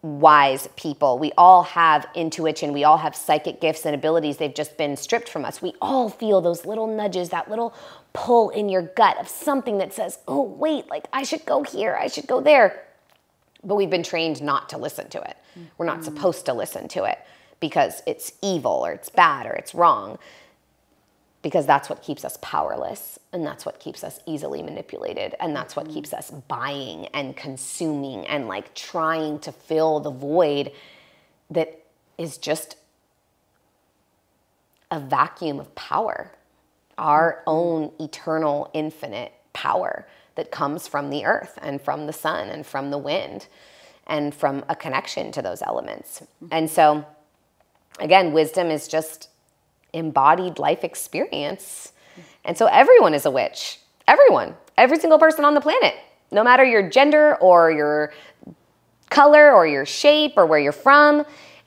wise people. We all have intuition. We all have psychic gifts and abilities. They've just been stripped from us. We all feel those little nudges, that little pull in your gut of something that says, oh, wait, like I should go here, I should go there. But we've been trained not to listen to it. We're not supposed to listen to it because it's evil or it's bad or it's wrong because that's what keeps us powerless and that's what keeps us easily manipulated and that's what keeps us buying and consuming and like trying to fill the void that is just a vacuum of power our own eternal infinite power that comes from the earth and from the sun and from the wind and from a connection to those elements and so again wisdom is just embodied life experience. And so everyone is a witch. Everyone, every single person on the planet, no matter your gender or your color or your shape or where you're from.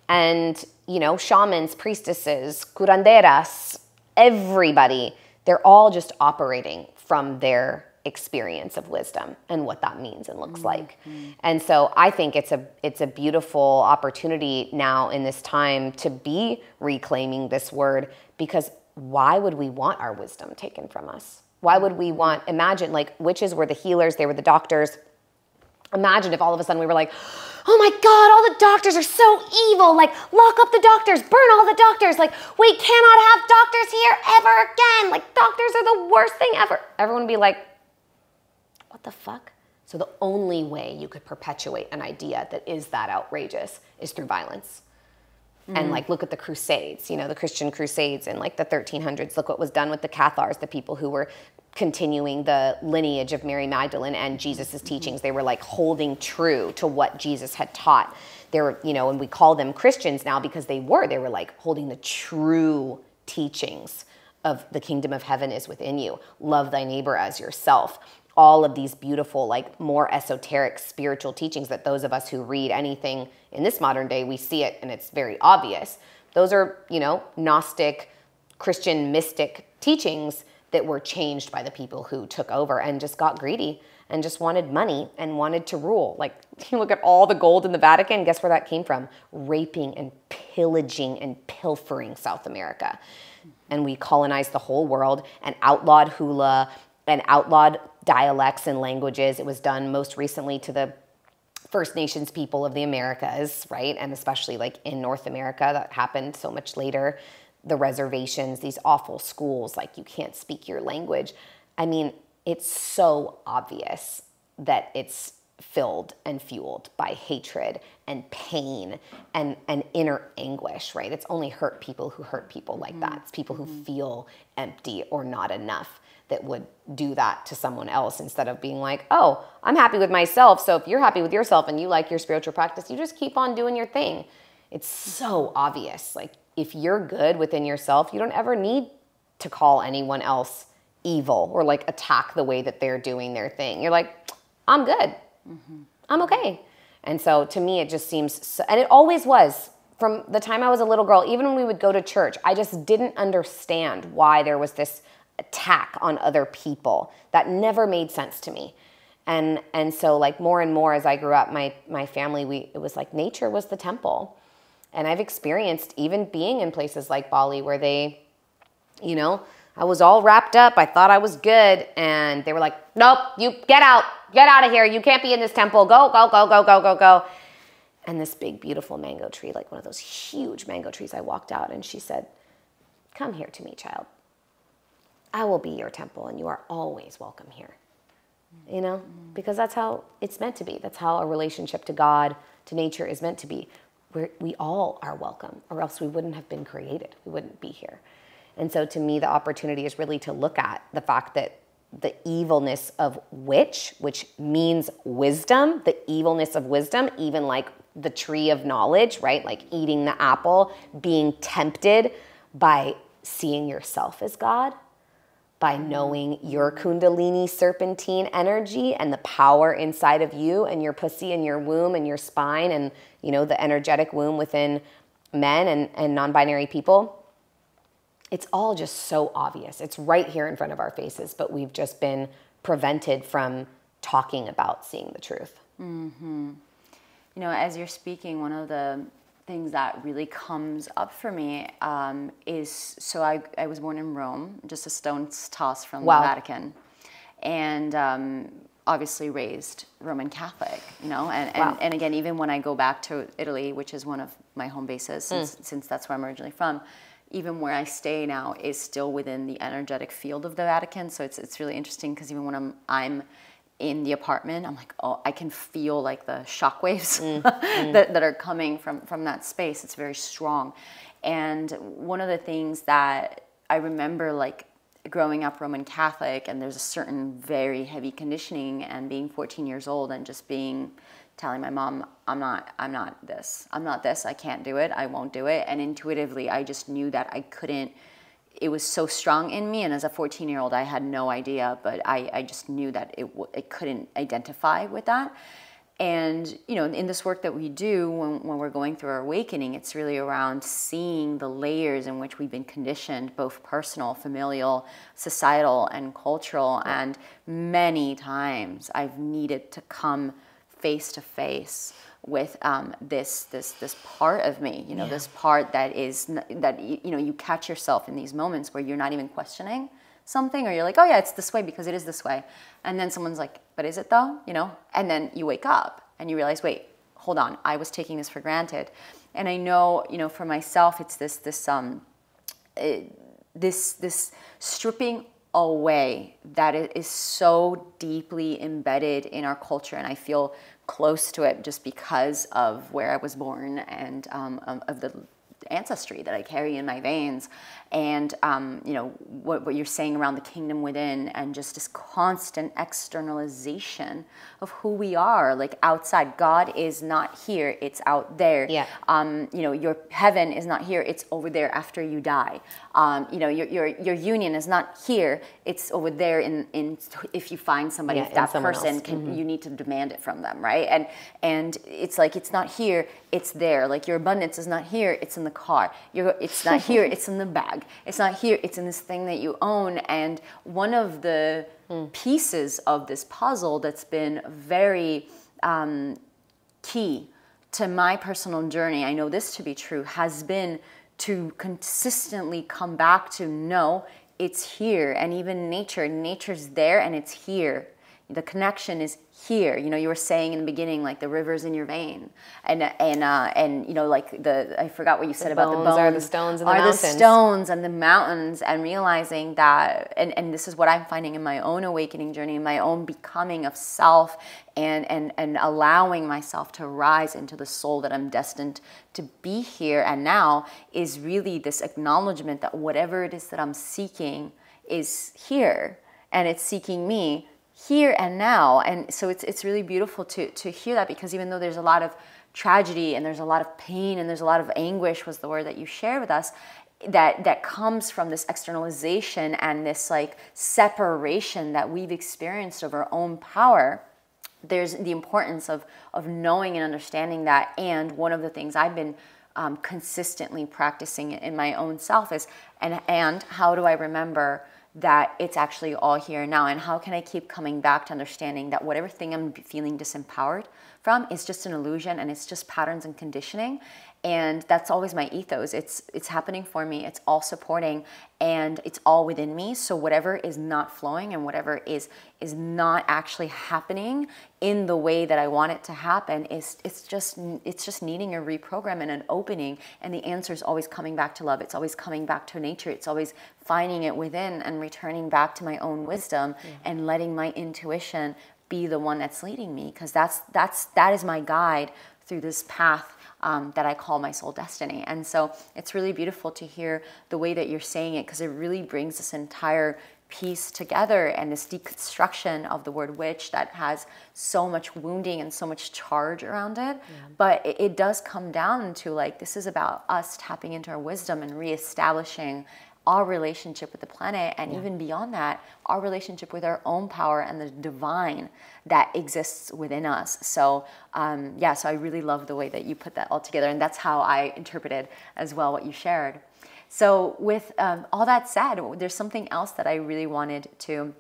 And, you know, shamans, priestesses, curanderas, everybody, they're all just operating from their experience of wisdom and what that means and looks mm-hmm. like. And so I think it's a it's a beautiful opportunity now in this time to be reclaiming this word because why would we want our wisdom taken from us? Why would we want imagine like witches were the healers, they were the doctors. Imagine if all of a sudden we were like, oh my God, all the doctors are so evil. Like, lock up the doctors, burn all the doctors. Like, we cannot have doctors here ever again. Like, doctors are the worst thing ever. Everyone would be like, what the fuck? So the only way you could perpetuate an idea that is that outrageous is through violence. Mm. And like look at the crusades, you know, the Christian crusades in like the 1300s. Look what was done with the Cathars, the people who were continuing the lineage of Mary Magdalene and Jesus's mm-hmm. teachings. They were like holding true to what Jesus had taught. They were, you know, and we call them Christians now because they were. They were like holding the true teachings of the kingdom of heaven is within you. Love thy neighbor as yourself all of these beautiful, like more esoteric spiritual teachings that those of us who read anything in this modern day, we see it and it's very obvious. Those are, you know, Gnostic, Christian, mystic teachings that were changed by the people who took over and just got greedy and just wanted money and wanted to rule. Like, you look at all the gold in the Vatican, guess where that came from? Raping and pillaging and pilfering South America. And we colonized the whole world and outlawed hula and outlawed dialects and languages. It was done most recently to the First Nations people of the Americas, right? And especially like in North America, that happened so much later. The reservations, these awful schools, like you can't speak your language. I mean, it's so obvious that it's filled and fueled by hatred and pain and, and inner anguish, right? It's only hurt people who hurt people like that. It's people who mm-hmm. feel empty or not enough that would do that to someone else instead of being like, oh, I'm happy with myself. So if you're happy with yourself and you like your spiritual practice, you just keep on doing your thing. It's so obvious. Like, if you're good within yourself, you don't ever need to call anyone else evil or like attack the way that they're doing their thing. You're like, I'm good. Mm-hmm. I'm okay. And so to me, it just seems, so, and it always was from the time I was a little girl, even when we would go to church, I just didn't understand why there was this attack on other people. That never made sense to me. And and so like more and more as I grew up, my my family, we it was like nature was the temple. And I've experienced even being in places like Bali where they, you know, I was all wrapped up. I thought I was good. And they were like, nope, you get out, get out of here. You can't be in this temple. Go, go, go, go, go, go, go. And this big, beautiful mango tree, like one of those huge mango trees, I walked out and she said, Come here to me, child. I will be your temple and you are always welcome here. You know, mm-hmm. because that's how it's meant to be. That's how a relationship to God, to nature is meant to be. We're, we all are welcome, or else we wouldn't have been created. We wouldn't be here. And so to me, the opportunity is really to look at the fact that the evilness of witch, which means wisdom, the evilness of wisdom, even like the tree of knowledge, right? Like eating the apple, being tempted by seeing yourself as God by knowing your Kundalini serpentine energy and the power inside of you and your pussy and your womb and your spine and you know the energetic womb within men and, and non-binary people. It's all just so obvious. It's right here in front of our faces, but we've just been prevented from talking about seeing the truth. Mm-hmm. You know, as you're speaking, one of the things that really comes up for me um, is so I, I was born in Rome, just a stone's toss from wow. the Vatican, and um, obviously raised Roman Catholic, you know, and, wow. and, and, again, even when I go back to Italy, which is one of my home bases, since, mm. since that's where I'm originally from, even where I stay now is still within the energetic field of the Vatican. So it's, it's really interesting because even when I'm, I'm in the apartment, I'm like, oh, I can feel like the shockwaves mm, mm. that, that are coming from, from that space. It's very strong. And one of the things that I remember, like growing up Roman Catholic, and there's a certain very heavy conditioning, and being 14 years old and just being telling my mom, I'm not, I'm not this, I'm not this, I can't do it, I won't do it. And intuitively, I just knew that I couldn't it was so strong in me and as a 14 year old i had no idea but i, I just knew that it, it couldn't identify with that. And you know in this work that we do when, when we're going through our awakening it's really around seeing the layers in which we've been conditioned both personal familial societal and cultural. And many times i've needed to come face to face with um, this this this part of me you know yeah. this part that is that you know you catch yourself in these moments where you're not even questioning something or you're like oh yeah it's this way because it is this way. And then someone's like but is it though? You know? And then you wake up and you realize wait hold on. I was taking this for granted. And i know you know for myself it's this this um it, this this stripping away that is so deeply embedded in our culture and i feel close to it just because of where I was born and um, of the ancestry that I carry in my veins. And, um, you know, what, what, you're saying around the kingdom within and just this constant externalization of who we are, like outside. God is not here, it's out there. Yeah. Um, you know, your heaven is not here, it's over there after you die. Um, you know, your, your, your union is not here, it's over there in, in if you find somebody, yeah, if that person can, mm-hmm. you need to demand it from them, right? And, and it's like, it's not here, it's there. Like your abundance is not here, it's in the car. You're, it's not here, it's in the bag. It's not here, it's in this thing that you own. And one of the mm. pieces of this puzzle that's been very um, key to my personal journey, I know this to be true, has been to consistently come back to no, it's here. And even nature, nature's there and it's here the connection is here. You know, you were saying in the beginning, like the rivers in your vein, and and uh, and you know, like the I forgot what you said The about the bones bones are the stones and the are mountains. the stones and the mountains, and realizing that, and and this is what I'm finding in my own awakening journey, in my own becoming of self, and and and allowing myself to rise into the soul that I'm destined to be here and now is really this acknowledgement that whatever it is that I'm seeking is here and it's seeking me here and now. And so it's it's really beautiful to to hear that because even though there's a lot of tragedy and there's a lot of pain and there's a lot of anguish was the word that you shared with us that that comes from this externalization and this like separation that we've experienced of our own power. There's the importance of of knowing and understanding that. And one of the things i've been um, consistently practicing in my own self is and and how do i remember that it's actually all here now. And how can i keep coming back to understanding that whatever thing i'm feeling disempowered from is just an illusion and it's just patterns and conditioning and that's always my ethos. It's it's happening for me. It's all supporting and it's all within me. So whatever is not flowing and whatever is is not actually happening in the way that I want it to happen is it's just it's just needing a reprogram and an opening. And the answer is always coming back to love. It's always coming back to nature. It's always finding it within and returning back to my own wisdom and letting my intuition be the one that's leading me. Because that's that's that is my guide through this path um, that I call my soul destiny. And so it's really beautiful to hear the way that you're saying it because it really brings this entire piece together and this deconstruction of the word witch that has so much wounding and so much charge around it. But it, it does come down to like, this is about us tapping into our wisdom and reestablishing our relationship with the planet and even beyond that our relationship with our own power and the divine that exists within us. So um, yeah so i really love the way that you put that all together and that's how i interpreted as well what you shared. So with um, all that said there's something else that i really wanted to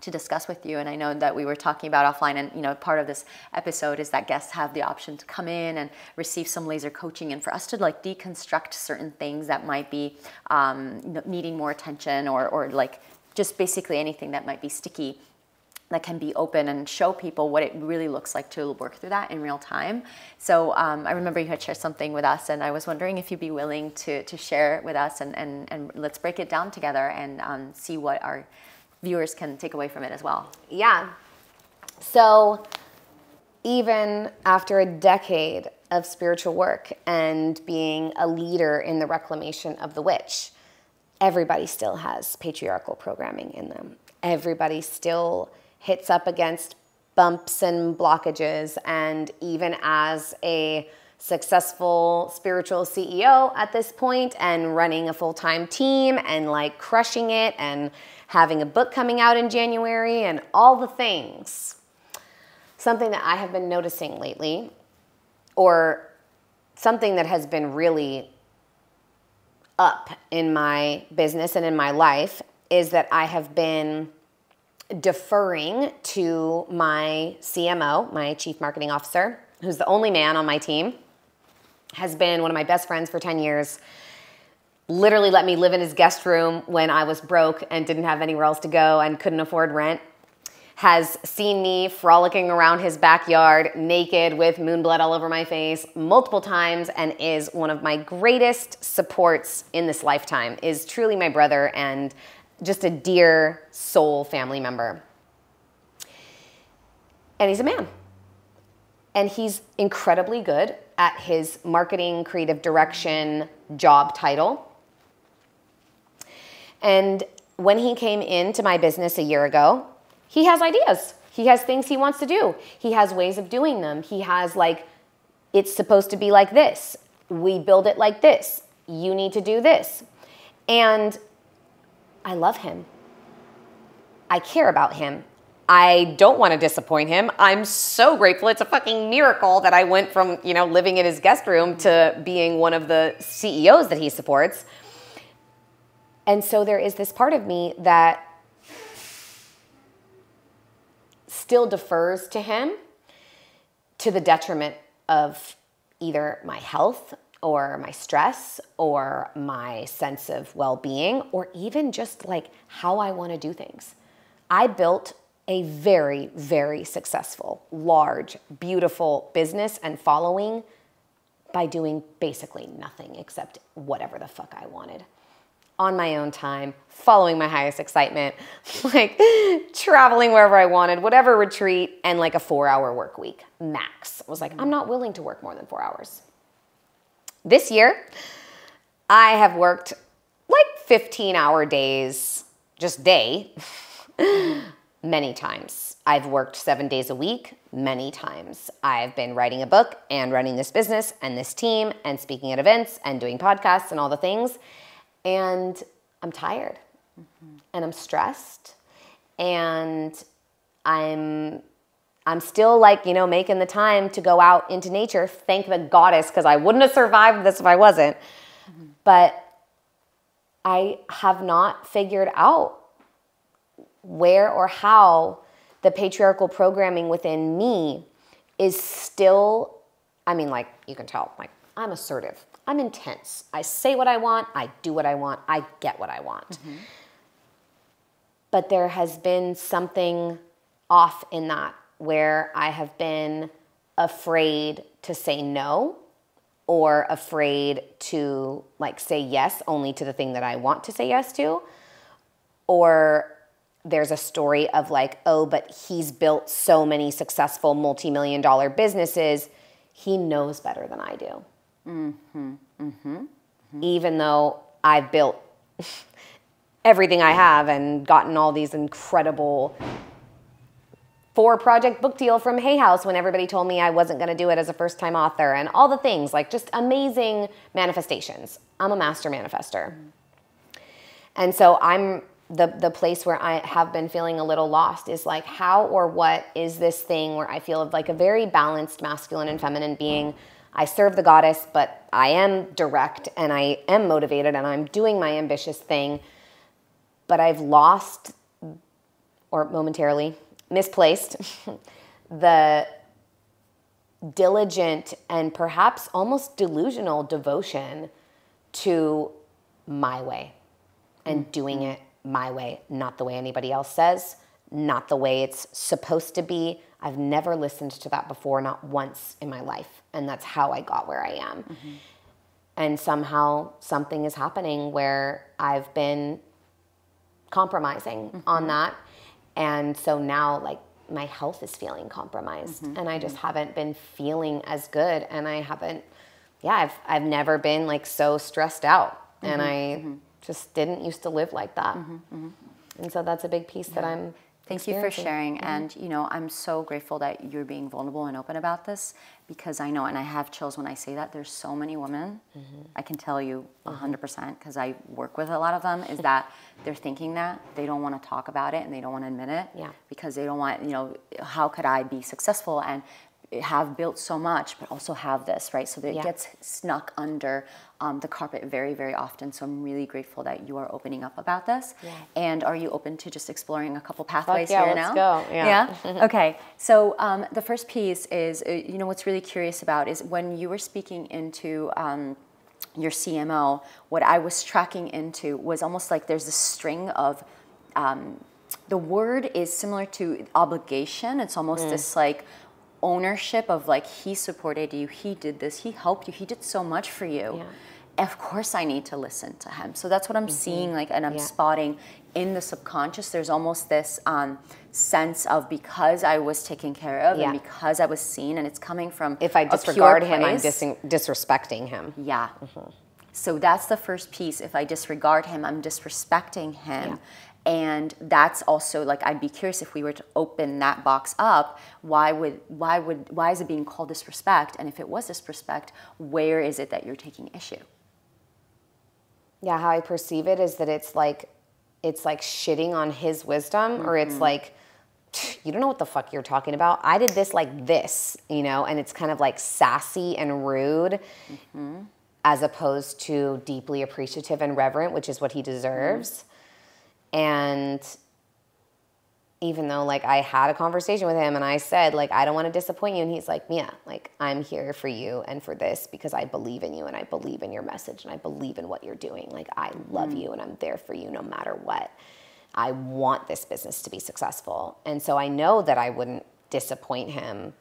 to discuss with you and i know that we were talking about offline and you know part of this episode is that guests have the option to come in and receive some laser coaching and for us to like deconstruct certain things that might be um, needing more attention or, or like just basically anything that might be sticky that can be open and show people what it really looks like to work through that in real time. So um, I remember you had shared something with us, and I was wondering if you'd be willing to, to share it with us, and, and, and let's break it down together and um, see what our viewers can take away from it as well. Yeah. So, even after a decade of spiritual work and being a leader in the reclamation of the witch, everybody still has patriarchal programming in them. Everybody still hits up against bumps and blockages. And even as a successful spiritual CEO at this point and running a full time team and like crushing it and having a book coming out in January and all the things. Something that I have been noticing lately, or something that has been really up in my business and in my life, is that I have been deferring to my CMO, my Chief Marketing Officer, who's the only man on my team, has been one of my best friends for 10 years. Literally let me live in his guest room when I was broke and didn't have anywhere else to go and couldn't afford rent. Has seen me frolicking around his backyard naked with moon blood all over my face multiple times and is one of my greatest supports in this lifetime. Is truly my brother and just a dear soul family member. And he's a man. And he's incredibly good at his marketing, creative direction job title. And when he came into my business a year ago, he has ideas. He has things he wants to do. He has ways of doing them. He has, like, it's supposed to be like this. We build it like this. You need to do this. And I love him. I care about him. I don't want to disappoint him. I'm so grateful. It's a fucking miracle that I went from, you know, living in his guest room to being one of the CEOs that he supports. And so there is this part of me that still defers to him to the detriment of either my health or my stress or my sense of well being or even just like how I want to do things. I built a very, very successful, large, beautiful business and following by doing basically nothing except whatever the fuck I wanted on my own time, following my highest excitement, like traveling wherever I wanted, whatever retreat, and like a four hour work week max. I was like, I'm not willing to work more than four hours. This year, I have worked like 15 hour days, just day, many times. I've worked seven days a week, many times. I've been writing a book and running this business and this team and speaking at events and doing podcasts and all the things and I'm tired mm-hmm. and I'm stressed and I'm I'm still like, you know, making the time to go out into nature. Thank the goddess because I wouldn't have survived this if I wasn't. Mm-hmm. But I have not figured out where or how the patriarchal programming within me is still I mean like you can tell like I'm assertive. I'm intense. I say what I want, I do what I want, I get what I want. Mm-hmm. But there has been something off in that where I have been afraid to say no or afraid to like say yes only to the thing that I want to say yes to or there's a story of like oh but he's built so many successful multi-million dollar businesses he knows better than I do Mm-hmm. Mm-hmm. Even though I've built everything I have and gotten all these incredible four project book deal from Hay House when everybody told me I wasn't going to do it as a first time author and all the things like just amazing manifestations. I'm a master manifester. And so I'm the the place where I have been feeling a little lost is like how or what is this thing where I feel like a very balanced masculine and feminine being I serve the goddess, but I am direct and I am motivated and I'm doing my ambitious thing. But I've lost, or momentarily misplaced, the diligent and perhaps almost delusional devotion to my way and mm-hmm. doing it my way, not the way anybody else says, not the way it's supposed to be. I've never listened to that before, not once in my life and that's how I got where I am. Mm-hmm. And somehow something is happening where I've been compromising mm-hmm. on that. And so now, like, my health is feeling compromised mm-hmm. and I just mm-hmm. haven't been feeling as good. And I haven't, yeah, I've, I've never been like so stressed out. And mm-hmm. I mm-hmm. just didn't used to live like that. And so that's a big piece yeah. that I'm Thank you for sharing. And, you know, I'm so grateful that you're being vulnerable and open about this because I know, and I have chills when I say that, there's so many women, mm-hmm. I can tell you 100% because I work with a lot of them, is that they're thinking that. They don't want to talk about it and they don't want to admit it yeah. because they don't want, you know, how could I be successful and have built so much, but also have this, right? So that yeah. it gets snuck under um, the carpet very, very often. So I'm really grateful that you are opening up about this. Yeah. And are you open to just exploring a couple pathways yeah, here let's now? Go. Yeah. yeah? okay. So um, the first piece is, uh, you know, what's really curious about is when you were speaking into. Um, your CMO, what I was tracking into was almost like there's a string of um, the word is similar to obligation. It's almost mm. this like ownership of like he supported you, he did this, he helped you, he did so much for you. Yeah. Of course, I need to listen to him. So that's what I'm mm-hmm. seeing, like, and I'm yeah. spotting in the subconscious. There's almost this um, sense of because I was taken care of yeah. and because I was seen, and it's coming from if I disregard him, I'm dis- disrespecting him. Yeah. Mm-hmm. So that's the first piece. If I disregard him, I'm disrespecting him. Yeah. And that's also like I'd be curious if we were to open that box up, why would why would why is it being called disrespect? And if it was disrespect, where is it that you're taking issue? Yeah, how I perceive it is that it's like it's like shitting on his wisdom mm-hmm. or it's mm-hmm. like you don't know what the fuck you're talking about. I did this like this, you know, and it's kind of like sassy and rude. Mm-hmm as opposed to deeply appreciative and reverent, which is what he deserves. And even though like I had a conversation with him and I said like I don't want to disappoint you and he's like Mia like I'm here for you and for this because I believe in you and I believe in your message and I believe in what you're doing like I love mm. you and I'm there for you no matter what I want this business to be successful. And so I know that I wouldn't disappoint him.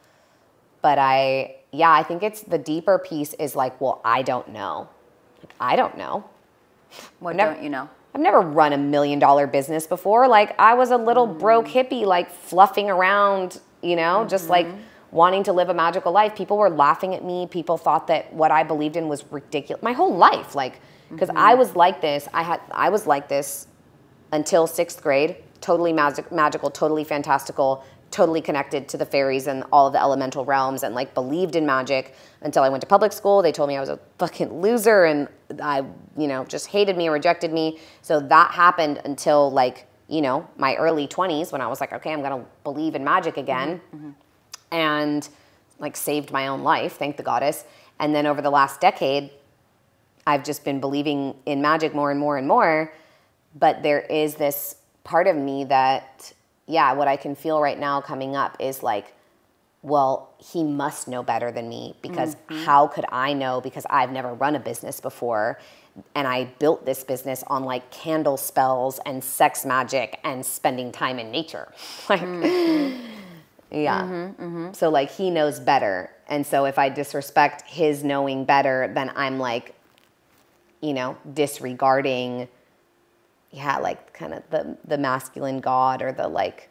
But I, yeah, I think it's the deeper piece is like, well, I don't know. Like, I don't know. What never- don't you know? I've never run a million dollar business before. Like I was a little broke mm. hippie, like fluffing around, you know, just like mm-hmm. wanting to live a magical life. People were laughing at me. People thought that what I believed in was ridiculous. My whole life, like, because I mm-hmm. was like this. I had, I was like this until sixth grade. Totally magic, magical, totally fantastical, totally connected to the fairies and all of the elemental realms, and like believed in magic until I went to public school. They told me I was a fucking loser, and I, you know, just hated me rejected me. So that happened until like, you know, my early 20s when I was like, okay, I'm gonna believe in magic mm-hmm. again, mm-hmm. and like saved my own life, thank the goddess. And then over the last decade, I've just been believing in magic more and more and more. But there is this part of me that, yeah, what I can feel right now coming up is like, well, he must know better than me because mm-hmm. how could I know? Because I've never run a business before. And I built this business on like candle spells and sex magic and spending time in nature. Like, mm-hmm. yeah. Mm-hmm. So like he knows better. And so if I disrespect his knowing better, then I'm like, you know, disregarding yeah, like kind of the the masculine god or the like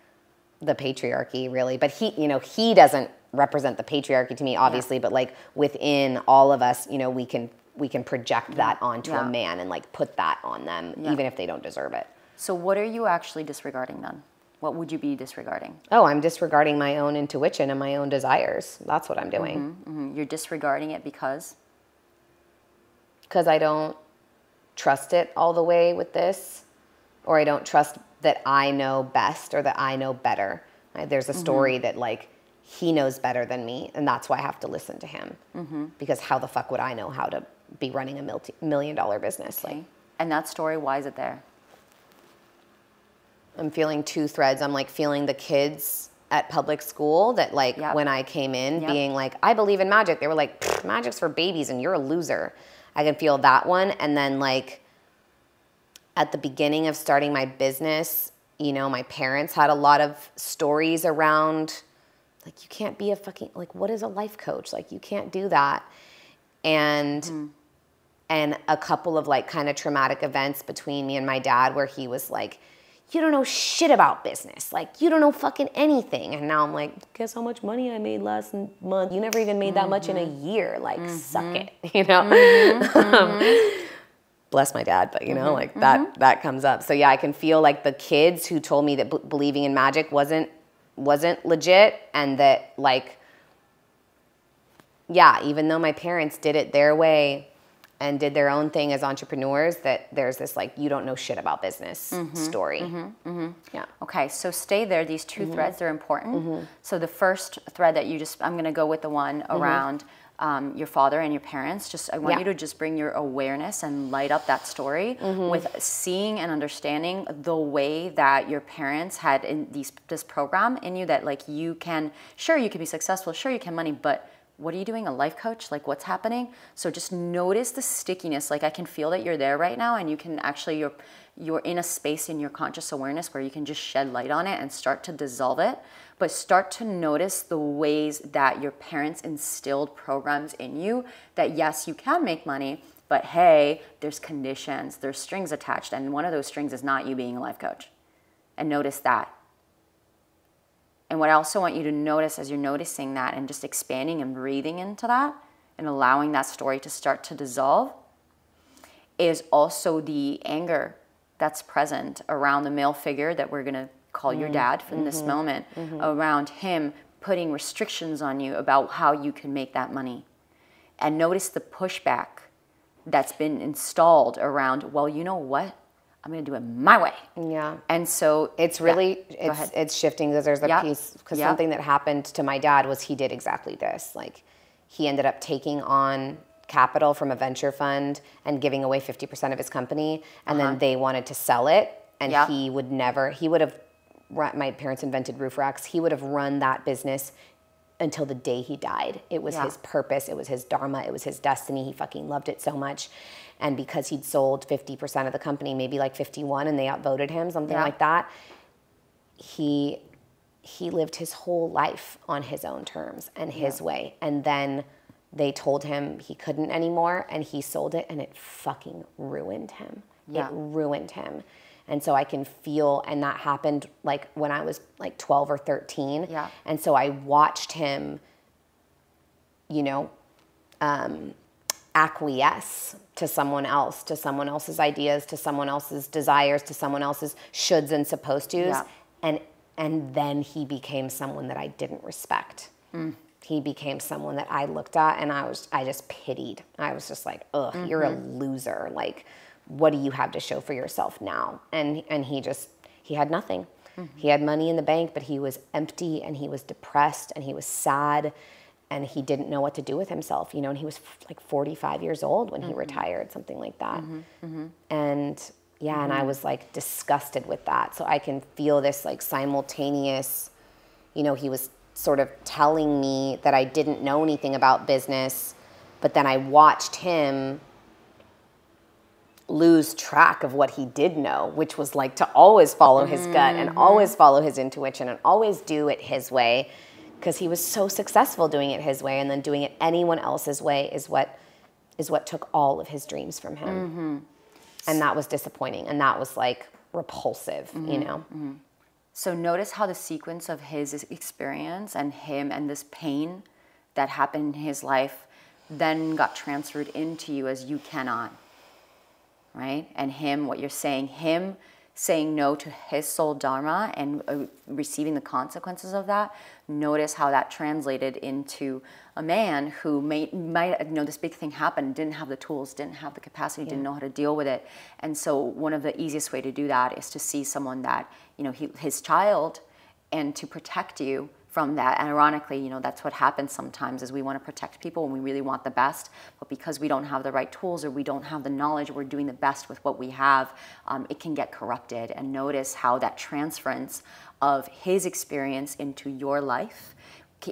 the patriarchy really. But he, you know, he doesn't represent the patriarchy to me obviously, but like within all of us, you know, we can we can project that onto Yeah. a man and like put that on them even if they don't deserve it. So what are you actually disregarding then? What would you be disregarding? Oh, I'm disregarding my own intuition and my own desires. That's what I'm doing. Mhm. You're disregarding it because because I don't trust it all the way with this, or I don't trust that I know best or that I know better. Right? There's a mm-hmm. story that like he knows better than me, and that's why I have to listen to him. Mm-hmm. Because how the fuck would I know how to be running a multi- million dollar business? Like and that story, why is it there? I'm feeling two threads. I'm like feeling the kids at public school that like Yep. when I came in Yep. being like I believe in magic. They were like magic's for babies and you're a loser. I can feel that one and then like at the beginning of starting my business, you know, my parents had a lot of stories around like you can't be a fucking like what is a life coach? Like you can't do that. And mm-hmm. and a couple of like kind of traumatic events between me and my dad where he was like you don't know shit about business. Like you don't know fucking anything. And now i'm like guess how much money i made last month? You never even made that much in a mm-hmm. year. Like suck mm-hmm. it you know um, bless my dad but you know mm-hmm, like that mm-hmm. that comes up so yeah i can feel like the kids who told me that b- believing in magic wasn't wasn't legit and that like yeah, even though my parents did it their way and did their own thing as entrepreneurs, that there's this like you don't know shit about business mm-hmm, story. Yeah. Okay, so stay there. These 2 threads, they're important. So the first thread that you just, I'm going to go with the one around um, your father and your parents. Just, I want Yeah. you to just bring your awareness and light up that story with seeing and understanding the way that your parents had in these this program in you. That like you can, sure, you can be successful, sure, you can money, but what are you doing a life coach like what's happening so just notice the stickiness like i can feel that you're there right now and you can actually you're you're in a space in your conscious awareness where you can just shed light on it and start to dissolve it but start to notice the ways that your parents instilled programs in you that yes you can make money but hey there's conditions there's strings attached and one of those strings is not you being a life coach. And notice that. And what I also want you to notice as you're noticing that and just expanding and breathing into that and allowing that story to start to dissolve is also the anger that's present around the male figure that we're going to call your mm-hmm. dad from this mm-hmm. moment mm-hmm. around him putting restrictions on you about how you can make that money. And notice the pushback that's been installed around, well, you know what? I'm going to do it my way. Yeah. And so It's yeah, really go it's it's shifting because there's a Yep. piece because Yep. something that happened to my dad was he did exactly this. Like he ended up taking on capital from a venture fund and giving away 50% of his company and then uh-huh. they wanted to sell it and Uh-huh. Yep. he would never he would have my parents invented roof racks. He would have run that business until the day he died. It was Yeah. his purpose, it was his dharma, it was his destiny. He fucking loved it so much. And because he'd sold 50% of the company, maybe like 51 and they outvoted him, something Yeah. like that, he he lived his whole life on his own terms and his way. And then they told him he couldn't anymore and he sold it and it fucking ruined him. Yeah. It ruined him. And so I can feel and that happened like when I was like 12 or 13. Yeah. And so I watched him you know, um, acquiesce to someone else, to someone else's ideas, to someone else's desires, to someone else's shoulds and supposed tos, Yeah. and and then he became someone that I didn't respect. Mm. He became someone that I looked at and I was I just pitied. I was just like, ugh, you're a Mm-hmm. loser. Like, what do you have to show for yourself now? And and he just he had nothing. Mm-hmm. He had money in the bank, but he was empty and he was depressed and he was sad and he didn't know what to do with himself, you know, and he was f- like 45 years old when he Mm-hmm. retired, something like that. And yeah, and I was like disgusted with that. So I can feel this like simultaneous, you know, he was sort of telling me that I didn't know anything about business, but then I watched him lose track of what he did know, which was like to always follow his gut and mm-hmm. always follow his intuition and always do it his way because he was so successful doing it his way and then doing it anyone else's way is what is what took all of his dreams from him. Mm-hmm. And that was disappointing and that was like repulsive, you mm-hmm. know. So notice how the sequence of his experience and him and this pain that happened in his life then got transferred into you as you cannot. Right? And him, what you're saying, him saying no to his soul dharma and uh, receiving the consequences of that. Notice how that translated into a man who may, might, you know, this big thing happened, didn't have the tools, didn't have the capacity, didn't know how to deal with it. And so one of the easiest way to do that is to see someone that, you know, he, his child and to protect you from that. And ironically, you know, that's what happens sometimes is we want to protect people and we really want the best, but because we don't have the right tools or we don't have the knowledge, we're doing the best with what we have, um, it can get corrupted. And notice how that transference of his experience into your life,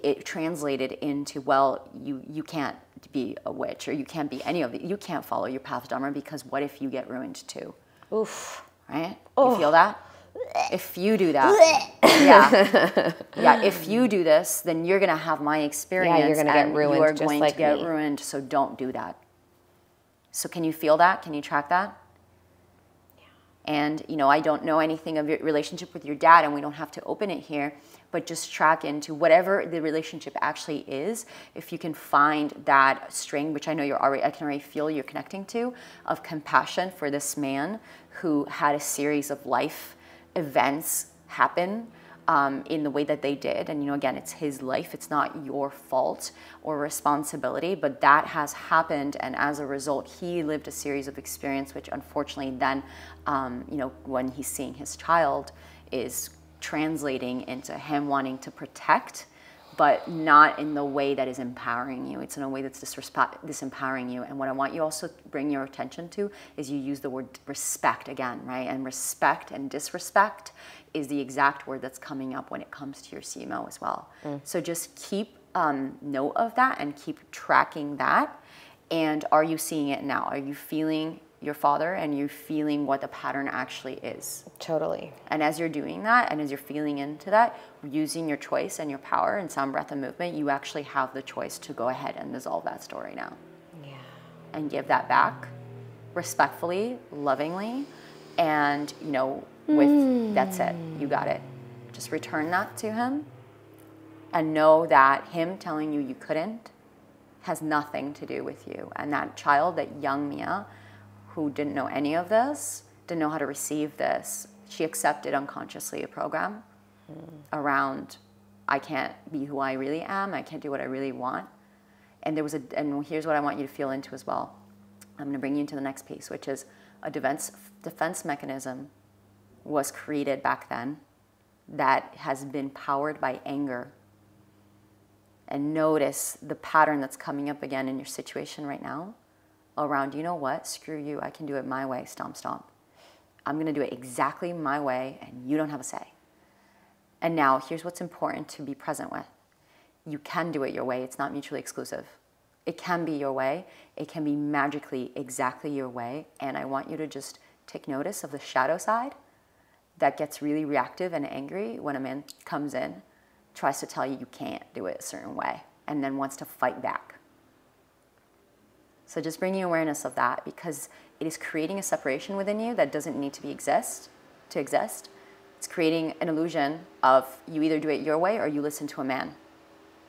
it translated into, well, you, you can't be a witch or you can't be any of it. You can't follow your path dharma because what if you get ruined too? Oof. right? You feel that? If you do that, yeah, yeah. If you do this, then you're gonna have my experience. Yeah, you're gonna get ruined You are just going like to get me. ruined. So don't do that. So can you feel that? Can you track that? And you know, I don't know anything of your relationship with your dad, and we don't have to open it here. But just track into whatever the relationship actually is. If you can find that string, which I know you're already, I can already feel you're connecting to, of compassion for this man who had a series of life events happen um, in the way that they did. And you know, again, it's his life. It's not your fault or responsibility, but that has happened. And as a result, he lived a series of experience, which unfortunately then, um, you know, when he's seeing his child, is translating into him wanting to protect. But not in the way that is empowering you. It's in a way that's disempowering you. And what I want you also to bring your attention to is you use the word respect again, right? And respect and disrespect is the exact word that's coming up when it comes to your CMO as well. So just keep um, note of that and keep tracking that. And are you seeing it now? Are you feeling your father and you're feeling what the pattern actually is? Totally. And as you're doing that and as you're feeling into that, using your choice and your power and sound, breath, and movement, you actually have the choice to go ahead and dissolve that story now Yeah. and give that back respectfully, lovingly, and you know, with hmm. that's it. You got it. Just return that to him and know that him telling you you couldn't has nothing to do with you. And that child, that young Mia, who didn't know any of this, didn't know how to receive this, she accepted unconsciously a program hmm. around I can't be who I really am, I can't do what I really want. And there was a and here's what I want you to feel into as well. I'm going to bring you into the next piece, which is a defense defense mechanism was created back then that has been powered by anger. And notice the pattern that's coming up again in your situation right now around, you know what, screw you, I can do it my way, stomp, stomp. I'm to do it exactly my way, and you don't have a say. And now, here's what's important to be present with you can do it your way. It's not mutually exclusive. It can be your way. It can be magically exactly your way. And I want you to just take notice of the shadow side that gets really reactive and angry when a man comes in, tries to tell you you can't do it a certain way, and then wants to fight back. So just bringing awareness of that because it is creating a separation within you that doesn't need to be exist to exist. It's creating an illusion of you either do it your way or you listen to a man.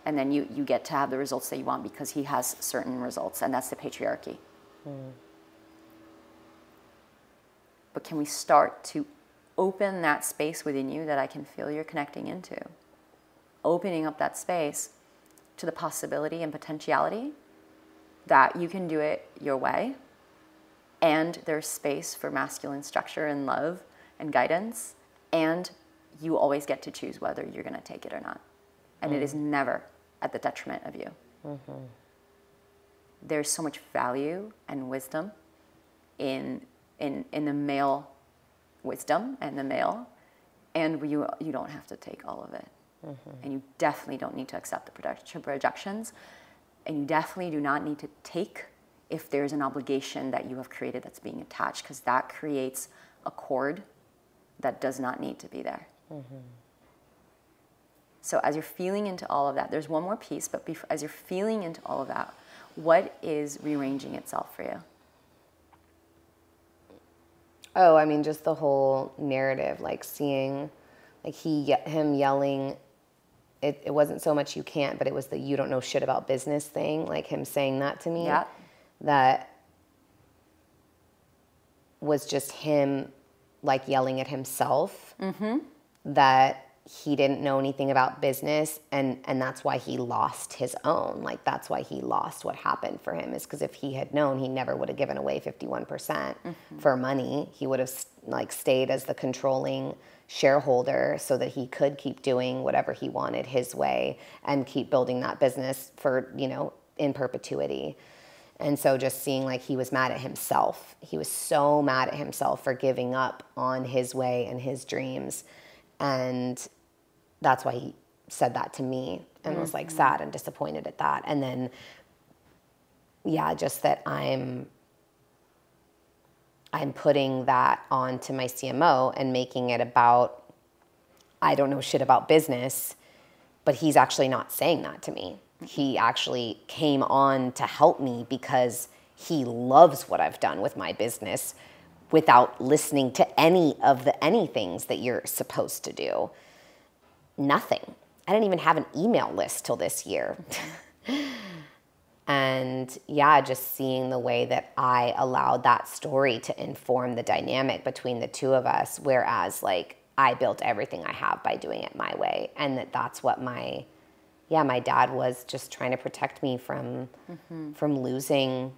And then you, you get to have the results that you want because he has certain results, and that's the patriarchy. Mm. But can we start to open that space within you that I can feel you're connecting into? Opening up that space to the possibility and potentiality that you can do it your way and there's space for masculine structure and love and guidance and you always get to choose whether you're going to take it or not and mm. it is mm. never at the detriment of you mm-hmm. there's so much value and wisdom in in in the male wisdom and the male and you you don't have to take all of it mm-hmm. and you definitely don't need to accept the projections and you definitely do not need to take if there's an obligation that you have created that's being attached, because that creates a cord that does not need to be there. Mm-hmm. So, as you're feeling into all of that, there's one more piece, but bef- as you're feeling into all of that, what is rearranging itself for you? Oh, I mean, just the whole narrative, like seeing, like he, him yelling it, it wasn't so much you can't, but it was the you don't know shit about business thing, like him saying that to me. Yeah. That was just him like yelling at himself mm-hmm. that he didn't know anything about business and and that's why he lost his own like that's why he lost what happened for him is because if he had known he never would have given away 51% mm hmm for money he would have like stayed as the controlling shareholder so that he could keep doing whatever he wanted his way and keep building that business for, you know, in perpetuity. And so just seeing like he was mad at himself. He was so mad at himself for giving up on his way and his dreams. And that's why he said that to me and mm-hmm. was like mm-hmm. sad and disappointed at that. And then, yeah, just that I'm I'm putting that onto my CMO and making it about, I don't know shit about business, but he's actually not saying that to me. He actually came on to help me because he loves what I've done with my business without listening to any of the anythings that you're supposed to do. Nothing. I didn't even have an email list till this year. And yeah, just seeing the way that I allowed that story to inform the dynamic between the two of us, whereas like I built everything I have by doing it my way. And that that's what my, yeah, my dad was just trying to protect me from, mm-hmm. from losing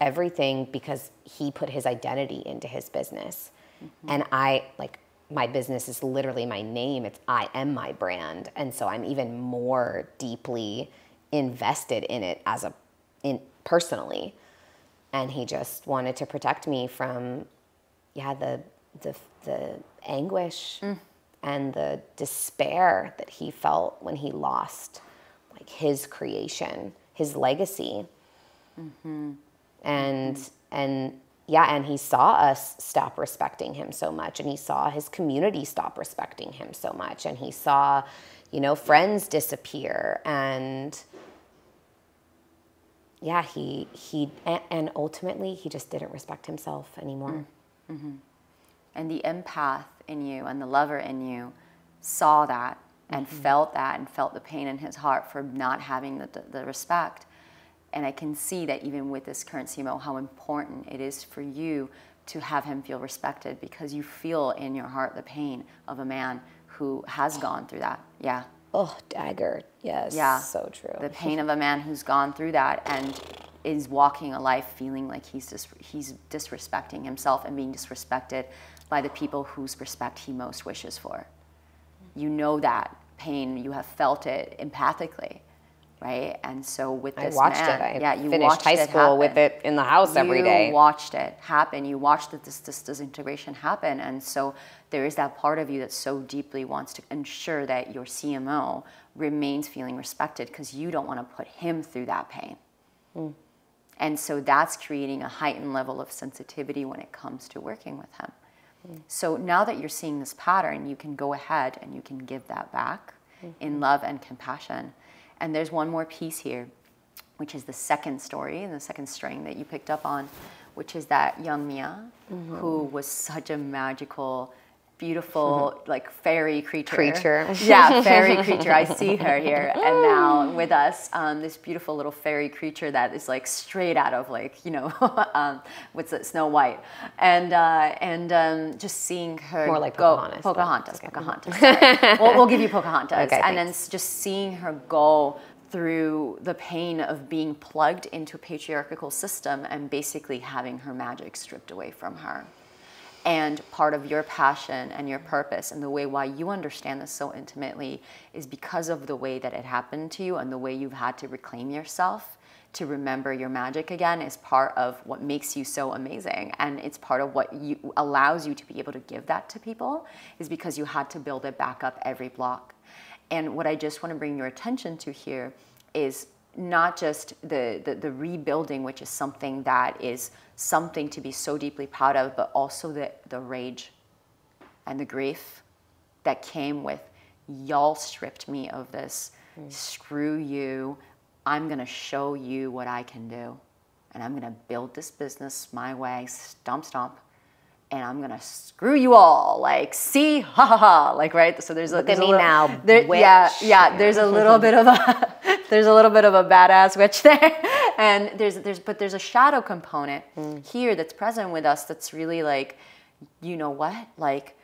everything because he put his identity into his business. Mm-hmm. And I like, my business is literally my name. It's I am my brand. And so I'm even more deeply invested in it as a in personally and he just wanted to protect me from yeah the the the anguish mm. and the despair that he felt when he lost like his creation his legacy mm-hmm. and mm-hmm. and yeah and he saw us stop respecting him so much and he saw his community stop respecting him so much and he saw you know friends disappear and yeah, he he and ultimately he just didn't respect himself anymore. Mm, mm-hmm. And the empath in you and the lover in you saw that and mm-hmm. felt that and felt the pain in his heart for not having the, the respect. And I can see that even with this current CMO, how important it is for you to have him feel respected because you feel in your heart the pain of a man who has gone through that. Yeah. Oh, dagger. Yes. Yeah. So true. The pain of a man who's gone through that and is walking a life feeling like he's dis- he's disrespecting himself and being disrespected by the people whose respect he most wishes for. You know that pain. You have felt it empathically right? And so with this I watched man, it. I yeah, you finished high school with it in the house you every day. You watched it happen. You watched that this, this disintegration happen, and so there is that part of you that so deeply wants to ensure that your CMO remains feeling respected because you don't want to put him through that pain. Mm. And so that's creating a heightened level of sensitivity when it comes to working with him. Mm. So now that you're seeing this pattern, you can go ahead and you can give that back mm-hmm. in love and compassion. And there's one more piece here, which is the second story and the second string that you picked up on, which is that young Mia, mm-hmm. who was such a magical beautiful like fairy creature. Creature. yeah, fairy creature. I see her here and now with us. Um, this beautiful little fairy creature that is like straight out of like you know um, what's it, Snow White, and uh, and um, just seeing her more like go, Pocahontas. Pocahontas. Okay. Pocahontas. we'll, we'll, give you Pocahontas, okay, and thanks. then just seeing her go through the pain of being plugged into a patriarchal system and basically having her magic stripped away from her and part of your passion and your purpose and the way why you understand this so intimately is because of the way that it happened to you and the way you've had to reclaim yourself to remember your magic again is part of what makes you so amazing. And it's part of what you allows you to be able to give that to people is because you had to build it back up every block. And what i just want to bring your attention to here is not just the, the, the rebuilding which is something that is something to be so deeply proud of, but also the, the rage and the grief that came with y'all stripped me of this. Mm. Screw you. I'm going to show you what I can do. And I'm going to build this business my way, stomp, stomp. And I'm gonna screw you all, like see, ha ha ha, like right. So there's Look a, there's at a me little, now, there, yeah, yeah. There's a little bit of a, there's a little bit of a badass witch there, and there's there's but there's a shadow component mm. here that's present with us that's really like you know what like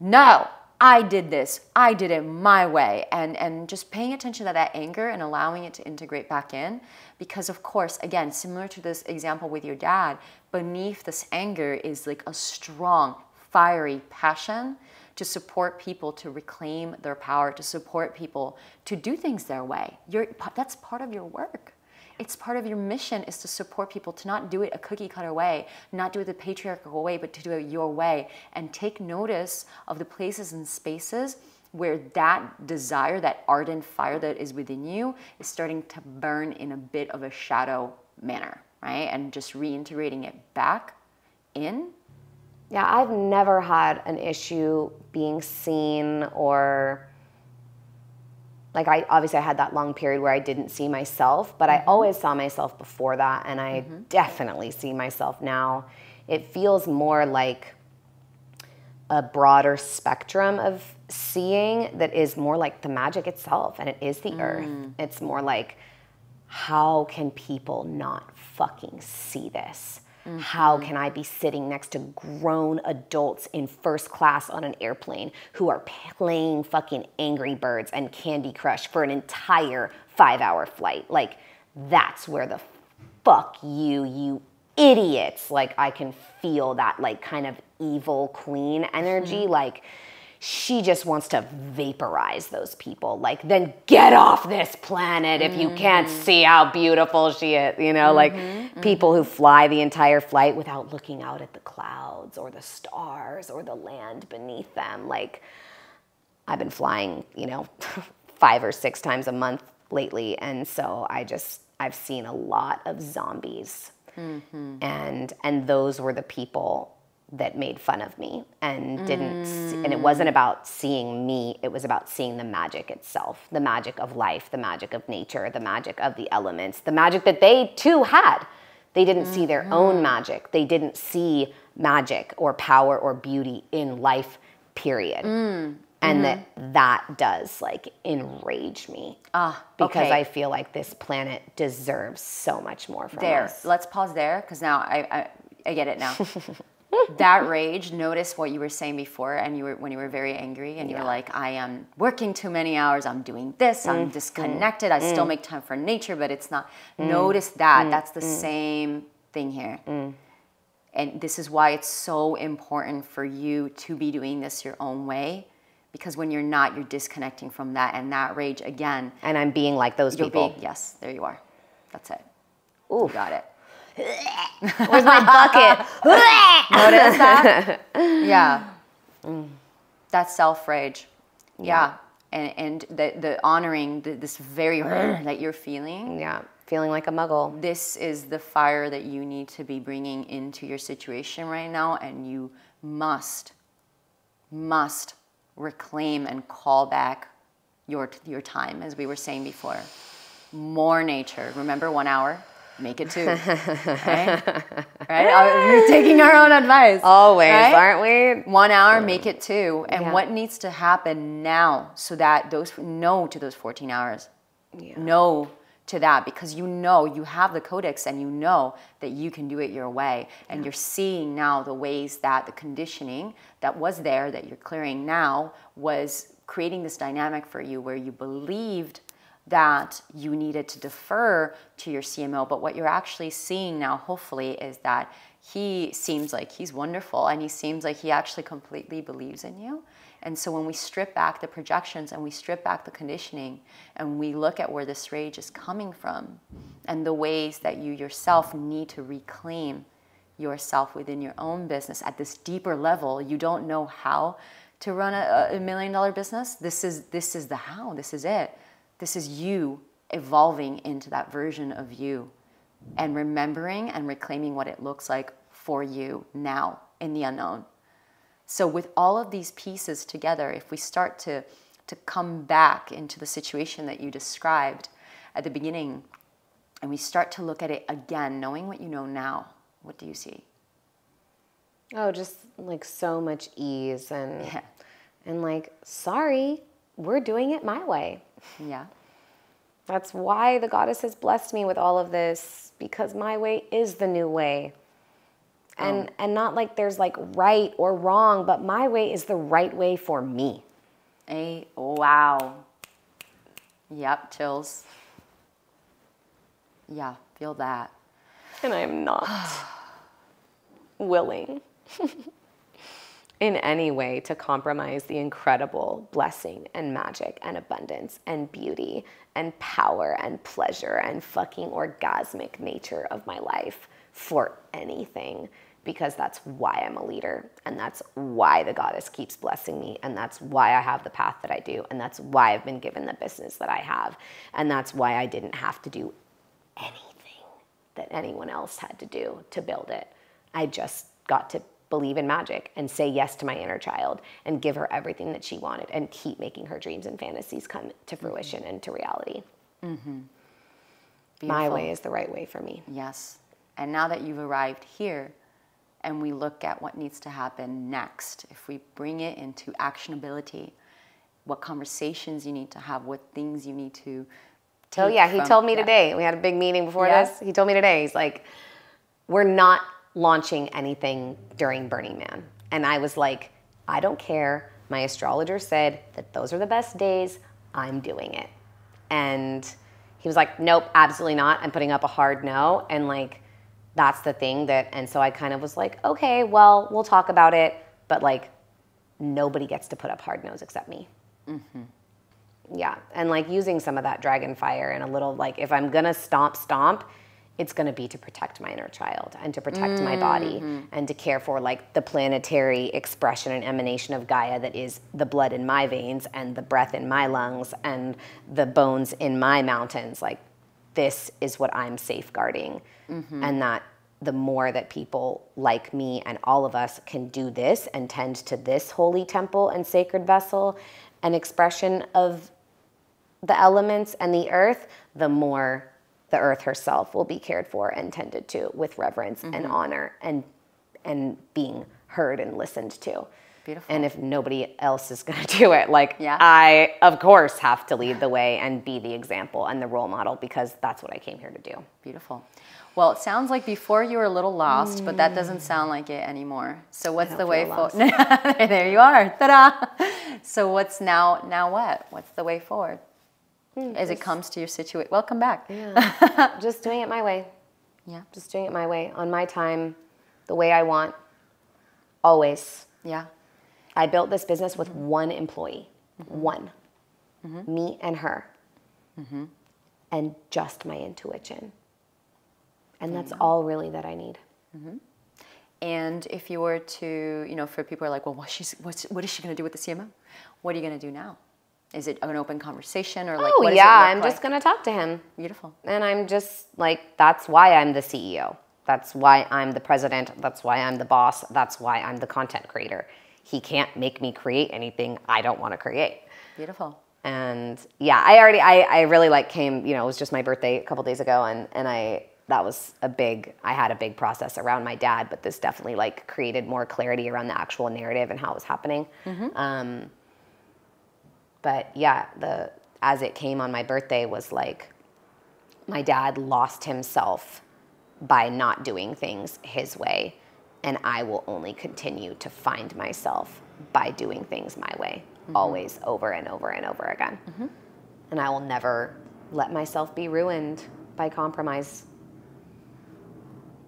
no I did this. I did it my way. And, and just paying attention to that anger and allowing it to integrate back in. Because, of course, again, similar to this example with your dad, beneath this anger is like a strong, fiery passion to support people to reclaim their power, to support people to do things their way. You're, that's part of your work. It's part of your mission is to support people to not do it a cookie cutter way, not do it the patriarchal way, but to do it your way and take notice of the places and spaces where that desire, that ardent fire that is within you is starting to burn in a bit of a shadow manner, right? And just reintegrating it back in. Yeah, I've never had an issue being seen or like I obviously I had that long period where I didn't see myself, but mm-hmm. I always saw myself before that and I mm-hmm. definitely see myself now. It feels more like a broader spectrum of seeing that is more like the magic itself and it is the mm. earth. It's more like how can people not fucking see this? Mm-hmm. How can I be sitting next to grown adults in first class on an airplane who are playing fucking Angry Birds and Candy Crush for an entire five hour flight? Like, that's where the fuck you, you idiots. Like, I can feel that, like, kind of evil queen energy. Mm-hmm. Like, she just wants to vaporize those people. Like, then get off this planet if you can't mm-hmm. see how beautiful she is. You know, mm-hmm, like mm-hmm. people who fly the entire flight without looking out at the clouds or the stars or the land beneath them. Like, I've been flying, you know, five or six times a month lately. And so I just, I've seen a lot of zombies. Mm-hmm. And, and those were the people that made fun of me and didn't mm. and it wasn't about seeing me it was about seeing the magic itself the magic of life the magic of nature the magic of the elements the magic that they too had they didn't mm-hmm. see their own mm-hmm. magic they didn't see magic or power or beauty in life period mm. and mm-hmm. that that does like enrage me ah, because okay. i feel like this planet deserves so much more from there us. let's pause there because now I, I i get it now that rage, notice what you were saying before, and you were when you were very angry, and you were like, "I am working too many hours. I'm doing this. I'm mm, disconnected. Mm, I still mm. make time for nature, but it's not." Mm, notice that. Mm, That's the mm. same thing here. And this is why it's so important for you to be doing this your own way, because when you're not, you're disconnecting from that, and that rage again. And I'm being like those people. Being, yes, there you are. That's it. Ooh, got it. Where's my bucket? Notice that? Yeah. Mm. That's self rage. Yeah. yeah. and, and the, the honoring the, this very that you're feeling Yeah, feeling like a muggle. this is the fire that you need to be bringing into your situation right now and you must must reclaim and call back your your time as we were saying before more nature remember one hour make it two. Right? Right? We're taking our own advice? Always, right? aren't we? one hour make it two. And Yeah. what needs to happen now so that those no to those 14 hours. No to that because you know you have the codex and you know that you can do it your way. And you're seeing now the ways that the conditioning that was there that you're clearing now was creating this dynamic for you where you believed that you needed to defer to your CMO but what you're actually seeing now hopefully is that he seems like he's wonderful and he seems like he actually completely believes in you and so when we strip back the projections and we strip back the conditioning and we look at where this rage is coming from and the ways that you yourself need to reclaim yourself within your own business at this deeper level, you don't know how to run a, a million dollar business. This is this is the how. This is it. This is you evolving into that version of you and remembering and reclaiming what it looks like for you now in the unknown. So with all of these pieces together, if we start to to come back into the situation that you described at the beginning and we start to look at it again, knowing what you know now, what do you see? Oh, just like so much ease and Yeah. and like, sorry, we're doing it my way. Yeah. That's why the goddess has blessed me with all of this because my way is the new way. And oh. and not like there's like right or wrong, but my way is the right way for me. A wow. Yep, chills. Yeah, feel that. And I am not willing in any way to compromise the incredible blessing and magic and abundance and beauty and power and pleasure and fucking orgasmic nature of my life for anything because that's why I'm a leader and that's why the goddess keeps blessing me and that's why I have the path that I do and that's why I've been given the business that I have and that's why I didn't have to do anything that anyone else had to do to build it. I just got to believe in magic and say yes to my inner child and give her everything that she wanted and keep making her dreams and fantasies come to mm-hmm. fruition and to reality. Mm-hmm. My way is the right way for me. Yes. And now that you've arrived here and we look at what needs to happen next, if we bring it into actionability, what conversations you need to have, what things you need to Oh take yeah, he told me yeah. today. We had a big meeting before this. He told me today. He's like, "We're not launching anything during Burning Man," and I was like, "I don't care. My astrologer said that those are the best days. I'm doing it." And he was like, "Nope, absolutely not. I'm putting up a hard no." And like, that's the thing that. And so I kind of was like, "Okay, well, we'll talk about it," but like, nobody gets to put up hard no's except me. Mm-hmm. Yeah, and like using some of that dragon fire and a little like if I'm gonna stomp, stomp, it's gonna be to protect my inner child and to protect my body mm-hmm. and to care for like the planetary expression and emanation of Gaia that is the blood in my veins and the breath in my lungs and the bones in my mountains. Like this is what I'm safeguarding, mm-hmm. and that the more that people like me and all of us can do this and tend to this holy temple and sacred vessel, an expression of the elements and the earth, the more the earth herself will be cared for and tended to with reverence Mm-hmm. and honor and and being heard and listened to. Beautiful. And if nobody else is going to do it, like Yeah. I of course have to lead the way and be the example and the role model because that's what I came here to do. Beautiful. Well, it sounds like before you were a little lost, but that doesn't sound like it anymore. So what's the way forward? there you are. Ta-da! So what's now? Now what? What's the way forward? Mm, as it comes to your situation. Welcome back. Yeah. Just doing it my way. Yeah. Just doing it my way on my time, the way I want. Always. Yeah. I built this business with mm-hmm. one employee, mm-hmm. one, mm-hmm. me and her, and just my intuition. And that's mm. all really that I need. And if you were to, you know, for people who are like, well, what she's, what's, what is she going to do with the CMO? What are you going to do now? Is it an open conversation or like? Oh what does it yeah, I'm like? just gonna talk to him. Beautiful. And I'm just like, that's why I'm the CEO. That's why I'm the president. That's why I'm the boss. That's why I'm the content creator. He can't make me create anything I don't want to create. Beautiful. And yeah, I already, I, I really like came, you know, it was just my birthday a couple days ago. And, and I, that was a big, I had a big process around my dad, but this definitely like created more clarity around the actual narrative and how it was happening. Um, but yeah, the, as it came on my birthday was like, my dad lost himself by not doing things his way and i will only continue to find myself by doing things my way mm-hmm. always over and over and over again mm-hmm. and i will never let myself be ruined by compromise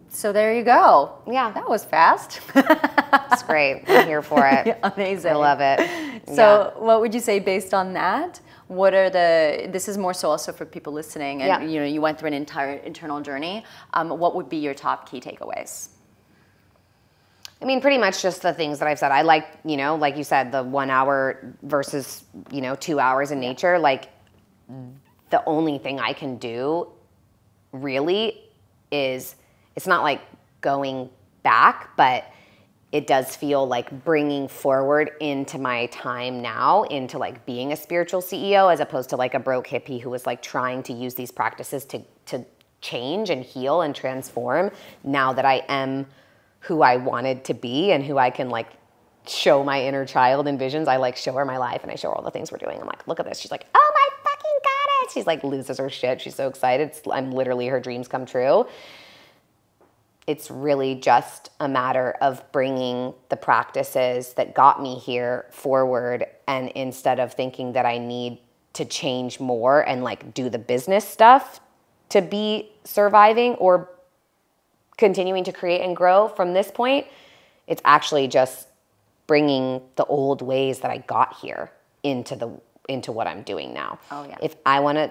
So there you go. Yeah. That was fast. it's great i'm here for it Amazing. i love it So, what would you say based on that? What are the? This is more so also for people listening, and Yeah. you know, you went through an entire internal journey. Um, what would be your top key takeaways? I mean, pretty much just the things that I've said. I like, you know, like you said, the one hour versus, you know, two hours in nature. Like, the only thing I can do really is it's not like going back, but it does feel like bringing forward into my time now into like being a spiritual CEO as opposed to like a broke hippie who was like trying to use these practices to to change and heal and transform now that I am who I wanted to be and who I can like show my inner child and visions. I like show her my life and I show her all the things we're doing. I'm like, look at this. She's like, oh my fucking god it. She's like loses her shit. She's so excited. It's- I'm literally her dreams come true it's really just a matter of bringing the practices that got me here forward and instead of thinking that i need to change more and like do the business stuff to be surviving or continuing to create and grow from this point it's actually just bringing the old ways that i got here into the into what i'm doing now Oh, yeah. if i want to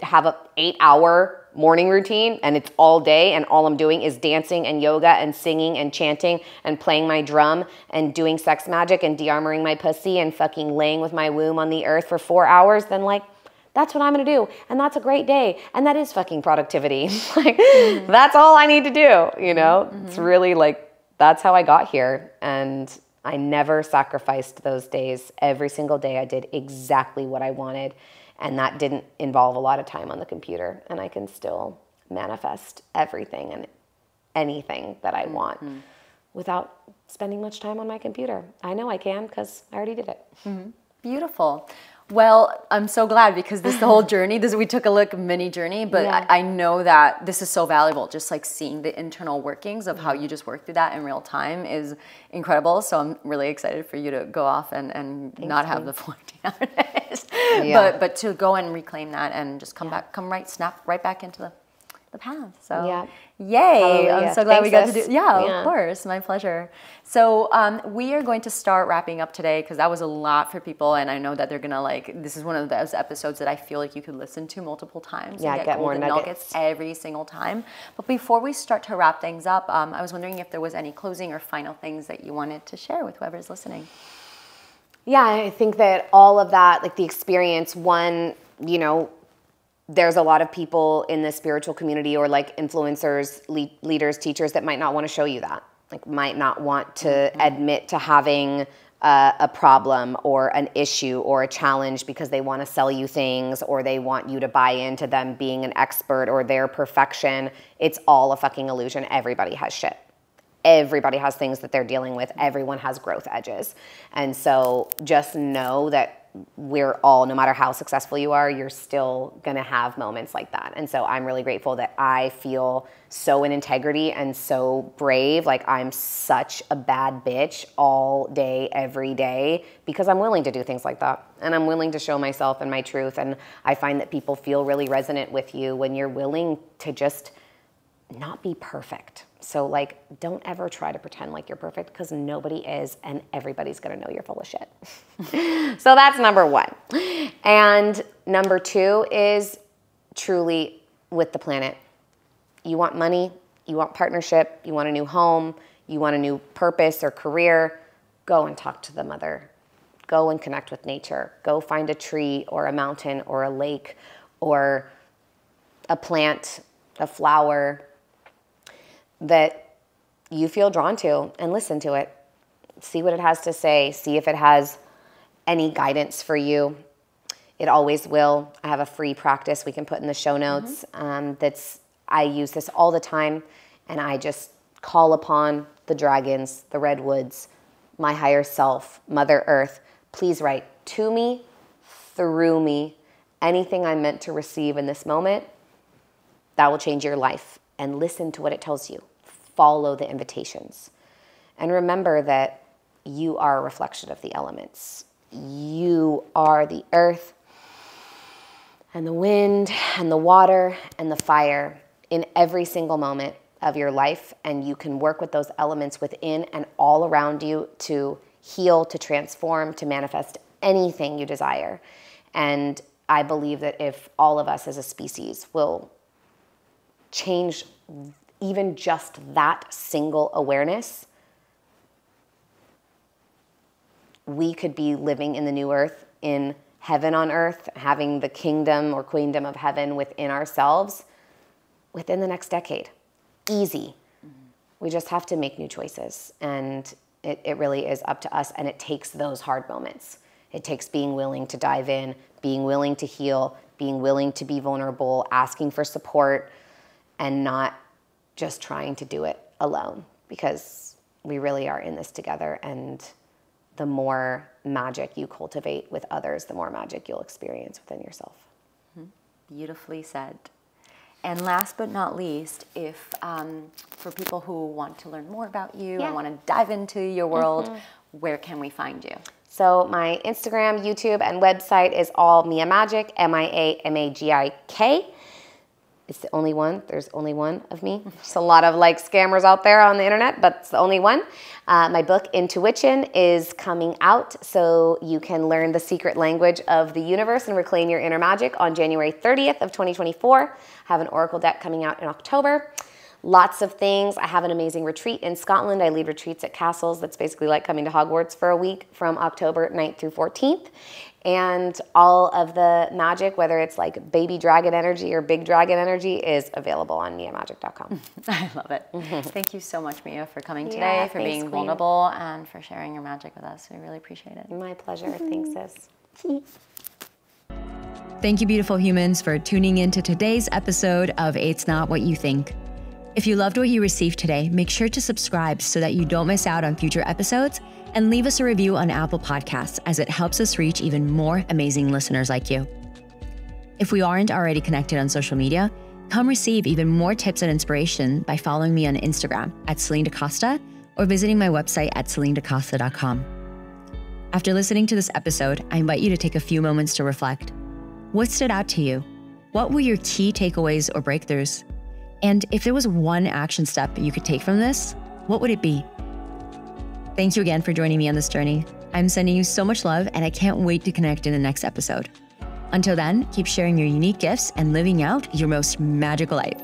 have a eight hour morning routine and it's all day and all I'm doing is dancing and yoga and singing and chanting and playing my drum and doing sex magic and de-armoring my pussy and fucking laying with my womb on the earth for four hours, then like that's what I'm gonna do. And that's a great day. And that is fucking productivity. like mm-hmm. that's all I need to do, you know? Mm-hmm. It's really like that's how I got here. And I never sacrificed those days. Every single day I did exactly what I wanted. And that didn't involve a lot of time on the computer. And I can still manifest everything and anything that I want mm-hmm. without spending much time on my computer. I know I can because I already did it. Mm-hmm. Beautiful. Well, I'm so glad because this the whole journey. This we took a look mini journey, but Yeah. I, I know that this is so valuable. Just like seeing the internal workings of how mm-hmm. you just work through that in real time is incredible. So I'm really excited for you to go off and, and not have the 14 hours, Yeah. but but to go and reclaim that and just come back, come right, snap right back into the the path. So Yeah. yay! I'm so glad we got Thanks, to do. Yeah, Yeah. of course, my pleasure. So um, we are going to start wrapping up today because that was a lot for people, and I know that they're gonna like. This is one of those episodes that I feel like you could listen to multiple times. Yeah, and get more golden nuggets. every single time. But before we start to wrap things up, um, I was wondering if there was any closing or final things that you wanted to share with whoever's listening. Yeah, I think that all of that, like the experience, one, you know, there's a lot of people in the spiritual community or like influencers, le- leaders, teachers that might not want to show you that, like might not want to admit to having uh, a problem or an issue or a challenge because they want to sell you things or they want you to buy into them being an expert or their perfection. It's all a fucking illusion. Everybody has shit everybody has things that they're dealing with everyone has growth edges and so just know that we're all no matter how successful you are you're still to have moments like that. And so i'm really grateful that i feel so in integrity and so brave. Like i'm such a bad bitch all day every day because i'm willing to do things like that. And i'm willing to show myself and my truth. And i find that people feel really resonant with you when you're willing to just not be perfect. So like don't ever try to pretend like you're perfect because nobody is and everybody's to know you're full of shit. so that's number 1. And number 2 is truly with the planet. You want money, you want partnership, you want a new home, you want a new purpose or career, go and talk to the mother go and connect with nature. Go find a tree or a mountain or a lake or a plant, a flower that you feel drawn to and listen to it. See what it has to say. See if it has any guidance for you. It always will. I have a free practice we can put in the show notes. Mm-hmm. Um, that's I use this all the time, and I just call upon the dragons, the redwoods, my higher self, Mother Earth. Please write to me, through me, anything I'm meant to receive in this moment. That will change your life. And listen to what it tells you. Follow the invitations. And remember that you are a reflection of the elements. You are the earth and the wind and the water and the fire in every single moment of your life. And you can work with those elements within and all around you to heal, to transform, to manifest anything you desire. And I believe that if all of us as a species will change even just that single awareness, we could be living in the new earth, in heaven on earth, having the kingdom or queendom of heaven within ourselves within the next decade. Easy. Mm-hmm. We just have to make new choices. And it, it really is up to us. And it takes those hard moments. It takes being willing to dive in, being willing to heal, being willing to be vulnerable, asking for support, and not just trying to do it alone because we really are in this together. And the more magic you cultivate with others, the more magic you'll experience within yourself. Mm-hmm. Beautifully said. And last but not least, if um, for people who want to learn more about you yeah. and want to dive into your world, mm-hmm. where can we find you? So my Instagram, YouTube, and website is all Mia Magik, M-I-A-M-A-G-I-K. It's the only one. There's only one of me. There's a lot of like scammers out there on the internet, but it's the only one. Uh, my book, Intuwitchin, is coming out, so you can learn the secret language of the universe and reclaim your inner magic on January 30th of 2024. I have an oracle deck coming out in October lots of things. I have an amazing retreat in Scotland. I lead retreats at castles. That's basically like coming to Hogwarts for a week from October 9th through 14th and all of the magic, whether it's like baby dragon energy or big dragon energy, is available on miamagik.com. I love it. Thank you so much, Mia, for coming today, yeah, for being vulnerable, and for sharing your magic with us. We really appreciate it. My pleasure. Thanks, mm-hmm. sis. Thank you, beautiful humans, for tuning in to today's episode of It's Not What You Think. If you loved what you received today, make sure to subscribe so that you don't miss out on future episodes and leave us a review on Apple Podcasts as it helps us reach even more amazing listeners like you. If we aren't already connected on social media, come receive even more tips and inspiration by following me on Instagram at Celinne Da Costa or visiting my website at celinnedacosta.com. After listening to this episode, I invite you to take a few moments to reflect. What stood out to you? What were your key takeaways or breakthroughs? And if there was one action step you could take from this, what would it be? Thank you again for joining me on this journey. I'm sending you so much love, and I can't wait to connect in the next episode. Until then, keep sharing your unique gifts and living out your most magical life.